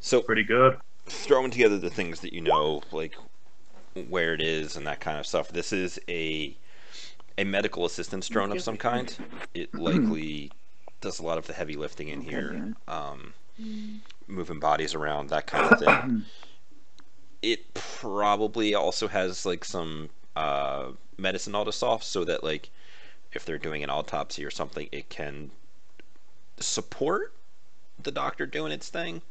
Speaker 1: So
Speaker 4: Pretty good.
Speaker 1: Throwing together the things that you know, like where it is and that kind of stuff. This is a a medical assistance drone of some kind. It likely does a lot of the heavy lifting in here, um, moving bodies around, that kind of thing. It probably also has like some uh, medicine autosoft, so that like if they're doing an autopsy or something, it can support the doctor doing its thing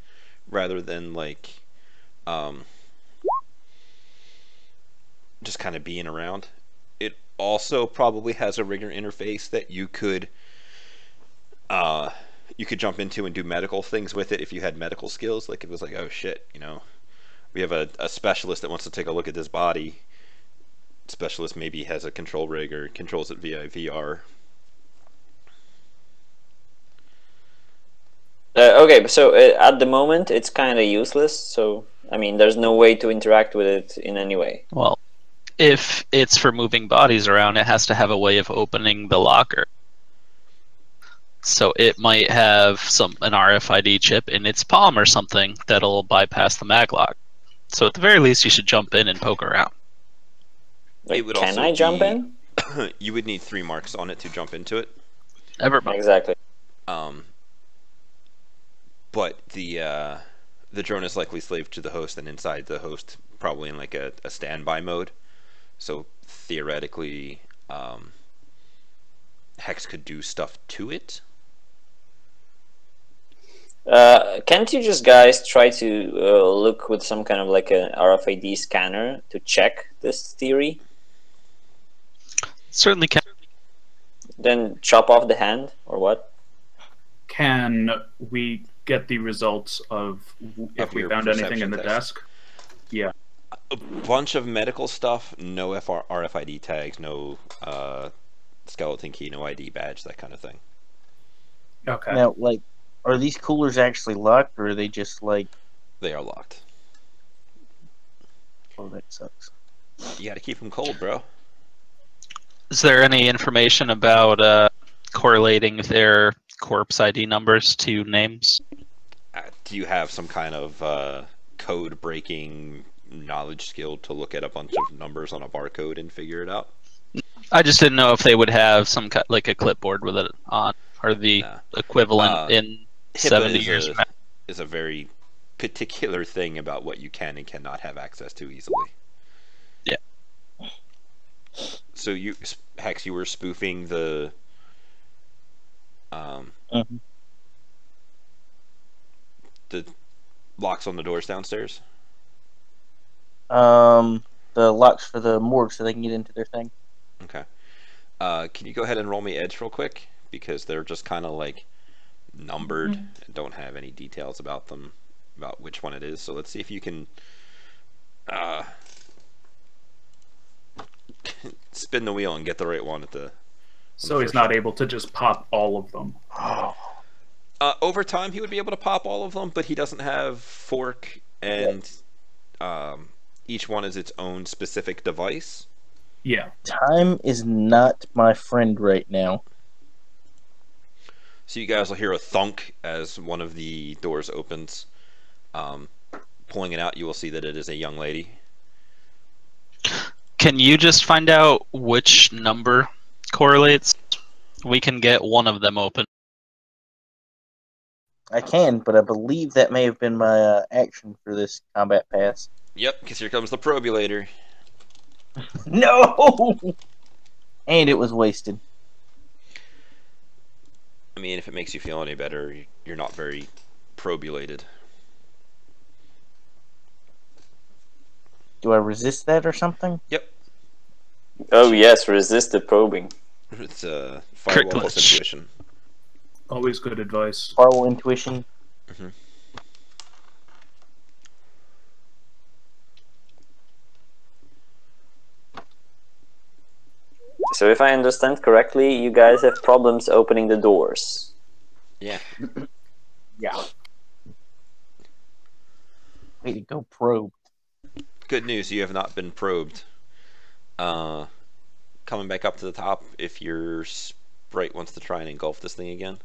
Speaker 1: rather than like um, just kind of being around. It also probably has a rigger interface that you could uh, you could jump into and do medical things with it if you had medical skills. Like it was like, oh shit, you know, we have a, a specialist that wants to take a look at this body. Specialist maybe has a control rig or controls it via VR.
Speaker 2: Uh, okay, so uh, at the moment it's kind of useless. So I mean, there's no way to interact with it in any way.
Speaker 3: Well, if it's for moving bodies around, it has to have a way of opening the locker. So it might have some an RFID chip in its palm or something that'll bypass the maglock. So at the very least, you should jump in and poke around.
Speaker 2: Like,
Speaker 1: It would
Speaker 2: can I jump
Speaker 1: be-
Speaker 2: in?
Speaker 1: you would need three marks on it to jump into it.
Speaker 3: Everybody.
Speaker 2: Exactly.
Speaker 1: Um, but the uh, the drone is likely slave to the host, and inside the host, probably in like a, a standby mode. So theoretically, um, Hex could do stuff to it.
Speaker 2: Uh, can't you just guys try to uh, look with some kind of like a RFID scanner to check this theory?
Speaker 3: Certainly can.
Speaker 2: Then chop off the hand or what?
Speaker 4: Can we get the results of w- if
Speaker 1: Of
Speaker 4: we found anything in the
Speaker 1: test.
Speaker 4: desk? Yeah.
Speaker 1: A bunch of medical stuff, no FR- RFID tags, no uh, skeleton key, no ID badge, that kind of thing.
Speaker 4: Okay.
Speaker 6: Now, like, are these coolers actually locked, or are they just like?
Speaker 1: They are locked.
Speaker 6: Oh, that sucks.
Speaker 1: You got to keep them cold, bro.
Speaker 3: Is there any information about uh, correlating their corpse ID numbers to names?
Speaker 1: Uh, do you have some kind of uh, code breaking knowledge skill to look at a bunch of numbers on a barcode and figure it out?
Speaker 3: I just didn't know if they would have some kind, like a clipboard with it on, or the equivalent
Speaker 1: Uh,
Speaker 3: in
Speaker 1: HIPAA
Speaker 3: seventy
Speaker 1: is
Speaker 3: years
Speaker 1: a- is a very particular thing about what you can and cannot have access to easily.
Speaker 3: Yeah.
Speaker 1: So you, Hex, you were spoofing the, um,
Speaker 6: Mhm.
Speaker 1: the locks on the doors downstairs.
Speaker 6: Um, the locks for the morgue so they can get into their thing.
Speaker 1: Okay. Uh, can you go ahead and roll me edge real quick because they're just kind of like numbered and don't have any details about them about which one it is. So let's see if you can uh, spin the wheel and get the right one at the.
Speaker 4: So he's not able to just pop all of them.
Speaker 1: Uh, over time, he would be able to pop all of them, but he doesn't have fork, and um, each one is its own specific device.
Speaker 4: Yeah.
Speaker 6: Time is not my friend right now.
Speaker 1: So you guys will hear a thunk as one of the doors opens. Um, pulling it out, you will see that it is a young lady.
Speaker 3: Can you just find out which number correlates? We can get one of them open.
Speaker 6: I can, but I believe that may have been my uh, action for this combat pass.
Speaker 1: Yep, because here comes the probulator.
Speaker 6: No! And it was wasted.
Speaker 1: I mean, if it makes you feel any better, you're not very probulated.
Speaker 6: Do I resist that or something?
Speaker 2: Oh yes, resist the probing.
Speaker 1: It's uh, firewall plus intuition.
Speaker 4: Always good advice.
Speaker 6: Firewall intuition.
Speaker 2: So if I understand correctly, you guys have problems opening the doors.
Speaker 1: Yeah.
Speaker 6: Yeah. Way to go, probe.
Speaker 1: Good news, you have not been probed. Uh, coming back up to the top, if your sprite wants to try and engulf this thing again.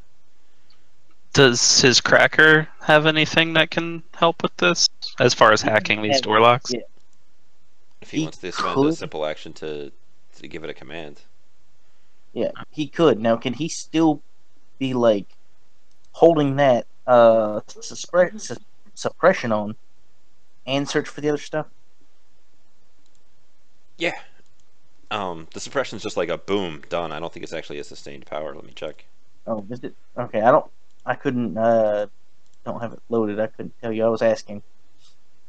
Speaker 3: Does his cracker have anything that can help with this as far as hacking these door locks?
Speaker 6: Yeah.
Speaker 1: If he,
Speaker 6: He
Speaker 1: wants to spend a simple action to to give it a command.
Speaker 6: Yeah, he could. Now, can he still be like holding that uh suspre- su- suppression on and search for the other stuff?
Speaker 1: Yeah. Um, the suppression's just like a boom, done. I don't think it's actually a sustained power. Let me check.
Speaker 6: Oh, is it? Okay, I don't. I couldn't. uh Don't have it loaded. I couldn't tell you. I was asking.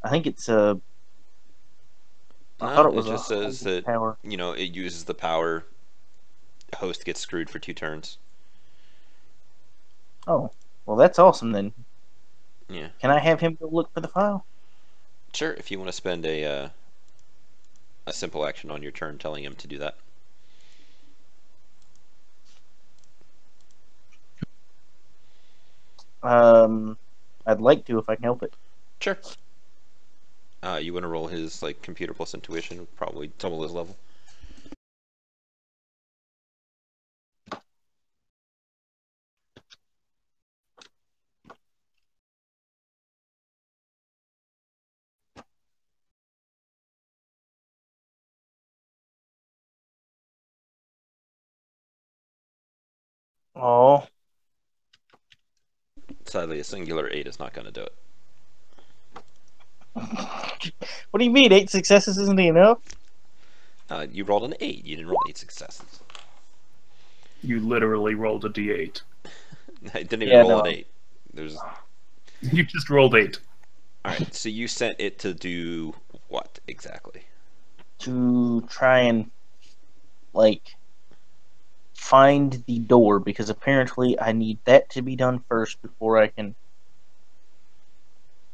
Speaker 6: I think it's uh. I
Speaker 1: No,
Speaker 6: thought it
Speaker 1: it
Speaker 6: was
Speaker 1: just
Speaker 6: a
Speaker 1: says that-
Speaker 6: power.
Speaker 1: You know, it uses the power. Host gets screwed for two turns.
Speaker 6: Oh, well, that's awesome then.
Speaker 1: Yeah.
Speaker 6: Can I have him go look for the file?
Speaker 1: Sure, if you want to spend a uh, a simple action on your turn, telling him to do that.
Speaker 6: Um, I'd like to if I can help it.
Speaker 1: Sure. Uh, you want to roll his like computer plus intuition, probably double his level.
Speaker 6: Oh,
Speaker 1: Sadly, a singular eight is not going to do it.
Speaker 6: what do you mean? Eight successes isn't enough?
Speaker 1: Uh, you rolled an eight. You didn't roll eight successes.
Speaker 4: You literally rolled a d8.
Speaker 1: I didn't even
Speaker 6: Yeah,
Speaker 1: roll
Speaker 6: no.
Speaker 1: an eight. There's
Speaker 4: You just rolled eight.
Speaker 1: all right. So you sent it to do what exactly?
Speaker 6: To try and like find the door because apparently I need that to be done first before I can,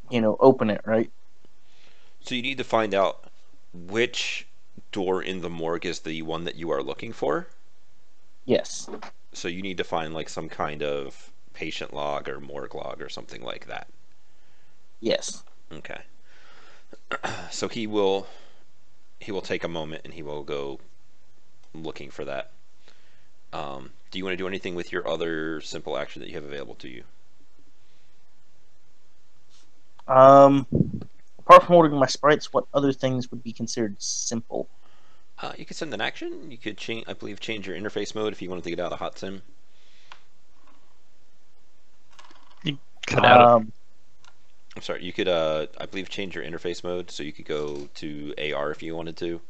Speaker 6: you know, open it. Right?
Speaker 1: So you need to find out which door in the morgue is the one that you are looking for.
Speaker 6: Yes.
Speaker 1: So you need to find like some kind of patient log or morgue log or something like that.
Speaker 6: Yes.
Speaker 1: Okay. so he will he will take a moment and he will go looking for that. Um, do you want to do anything with your other simple action that you have available to you?
Speaker 6: Um, apart from ordering my sprites, what other things would be considered simple?
Speaker 1: Uh, you could send an action. You could change, I believe, change your interface mode if you wanted to get out of hot sim.
Speaker 3: You Cut out. of-
Speaker 6: Um,
Speaker 1: I'm sorry. You could, uh, I believe, change your interface mode so you could go to AR if you wanted to.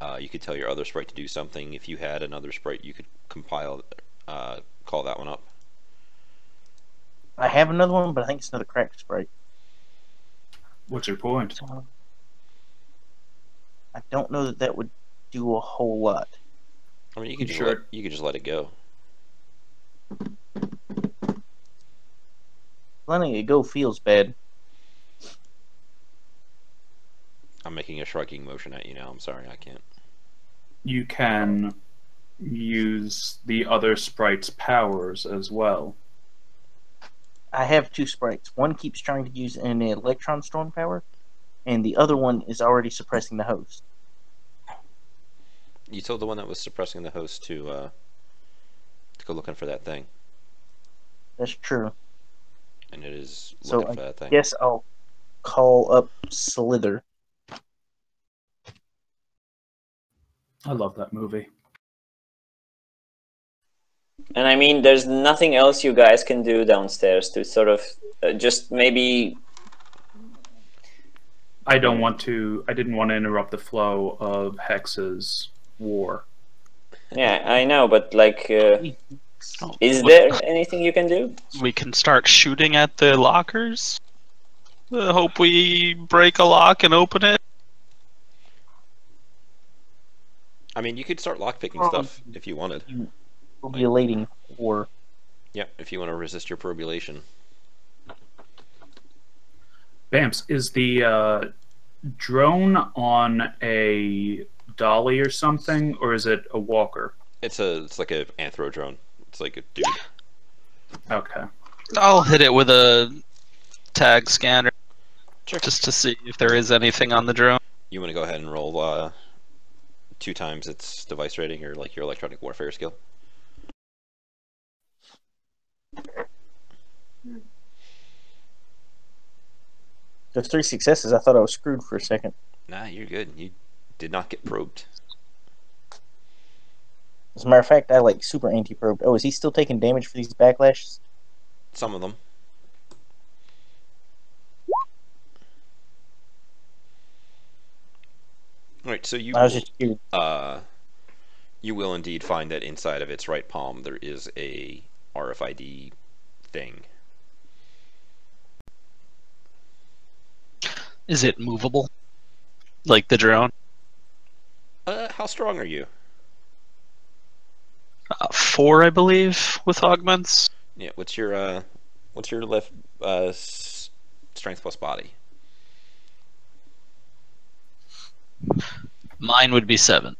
Speaker 1: Uh, you could tell your other sprite to do something. If you had another sprite, you could compile, uh, call that one up.
Speaker 6: I have another one, but I think it's another cracked sprite.
Speaker 4: What's your point?
Speaker 6: So, I don't know that that would do a whole lot.
Speaker 1: I mean, you could just
Speaker 4: Sure.
Speaker 1: let, you could just let it go.
Speaker 6: Letting it go feels bad.
Speaker 1: I'm making a shrugging motion at you now. I'm sorry, I can't.
Speaker 4: You can use the other sprite's powers as well.
Speaker 6: I have two sprites. One keeps trying to use an electron storm power, and the other one is already suppressing the host.
Speaker 1: You told the one that was suppressing the host to uh, to go looking for that thing,
Speaker 6: That's true.
Speaker 1: and it is
Speaker 6: So
Speaker 1: looking
Speaker 6: I
Speaker 1: that thing.
Speaker 6: Guess I'll call up Slither.
Speaker 4: I love that movie.
Speaker 2: And I mean, there's nothing else you guys can do downstairs to sort of uh, just maybe.
Speaker 4: I don't want to. I didn't want to interrupt the flow of Hex's war.
Speaker 2: Yeah, I know, but like, uh, is there anything you can do?
Speaker 3: We can start shooting at the lockers. Uh, hope we break a lock and open it.
Speaker 1: I mean, you could start lockpicking
Speaker 6: Oh.
Speaker 1: stuff if you wanted.
Speaker 6: Probulating or
Speaker 1: Yeah, if you want to resist your probulation.
Speaker 4: Bams, is the uh, drone on a dolly or something, or is it a walker?
Speaker 1: It's a it's like a anthro drone. It's like a dude.
Speaker 4: Okay.
Speaker 3: I'll hit it with a tag scanner
Speaker 1: Sure.
Speaker 3: just to see if there is anything on the drone.
Speaker 1: You want to go ahead and roll uh, two times its device rating or like your electronic warfare skill.
Speaker 6: the three successes. I thought I was screwed for a second.
Speaker 1: Nah, you're good. You did not get probed.
Speaker 6: As a matter of fact, I like super anti probed. Oh, is he still taking damage for these backlashes?
Speaker 1: Some of them. Alright, so you
Speaker 6: I
Speaker 1: will,
Speaker 6: just
Speaker 1: uh, you will indeed find that inside of its right palm there is a RFID thing.
Speaker 3: Is it movable? Like the drone?
Speaker 1: Uh, how strong are you?
Speaker 3: Uh, four, I believe, with augments.
Speaker 1: Yeah, what's your uh, what's your left uh, strength plus body?
Speaker 3: Mine would be seven.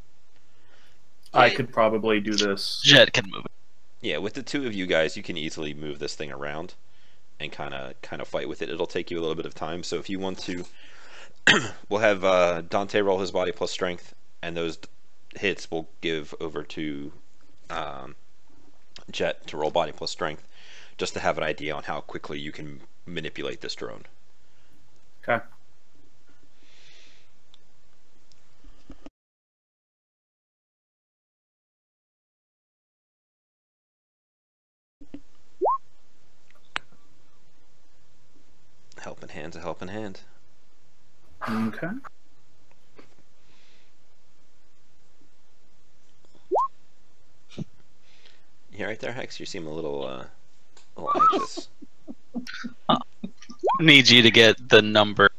Speaker 4: I could probably do this.
Speaker 3: Jet can move it.
Speaker 1: Yeah, with the two of you guys, you can easily move this thing around and kind of kind of fight with it. It'll take you a little bit of time. So if you want to, we'll have uh, Dante roll his body plus strength, and those d- hits will give over to um, Jet to roll body plus strength, just to have an idea on how quickly you can manipulate this drone.
Speaker 4: Okay.
Speaker 1: Helping hand's a helping hand.
Speaker 4: Okay.
Speaker 1: You right there, Hex? You seem a little uh, a little anxious.
Speaker 3: Need you to get the number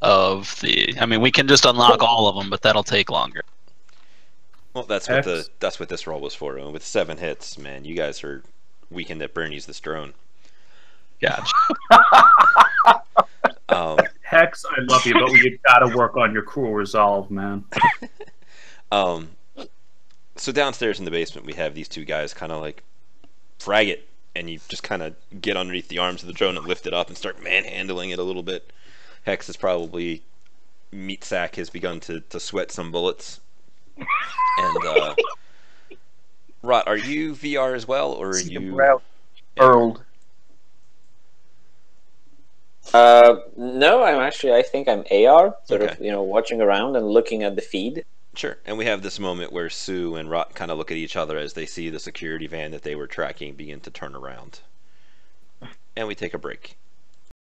Speaker 3: of the. I mean, we can just unlock all of them, but that'll take longer.
Speaker 1: Well, that's what the that's what this roll was for. And with seven hits, man, you guys are Weekend at Bernie's this drone.
Speaker 3: Gotcha.
Speaker 1: Um,
Speaker 4: Hex, I love you, but you gotta work on your cruel resolve, man.
Speaker 1: um, so downstairs in the basement, we have these two guys kind of like frag it, and you just kind of get underneath the arms of the drone and lift it up and start manhandling it a little bit. Hex is probably meat sack has begun to, to sweat some bullets. And uh, Rot, are you VR as well, or are you?
Speaker 6: brow furled.
Speaker 2: Uh, no, I'm actually. I think I'm AR, sort of, you know, watching around and looking at the feed.
Speaker 1: Sure. And we have this moment where Sue and Rot kind of look at each other as they see the security van that they were tracking begin to turn around. And we take a break.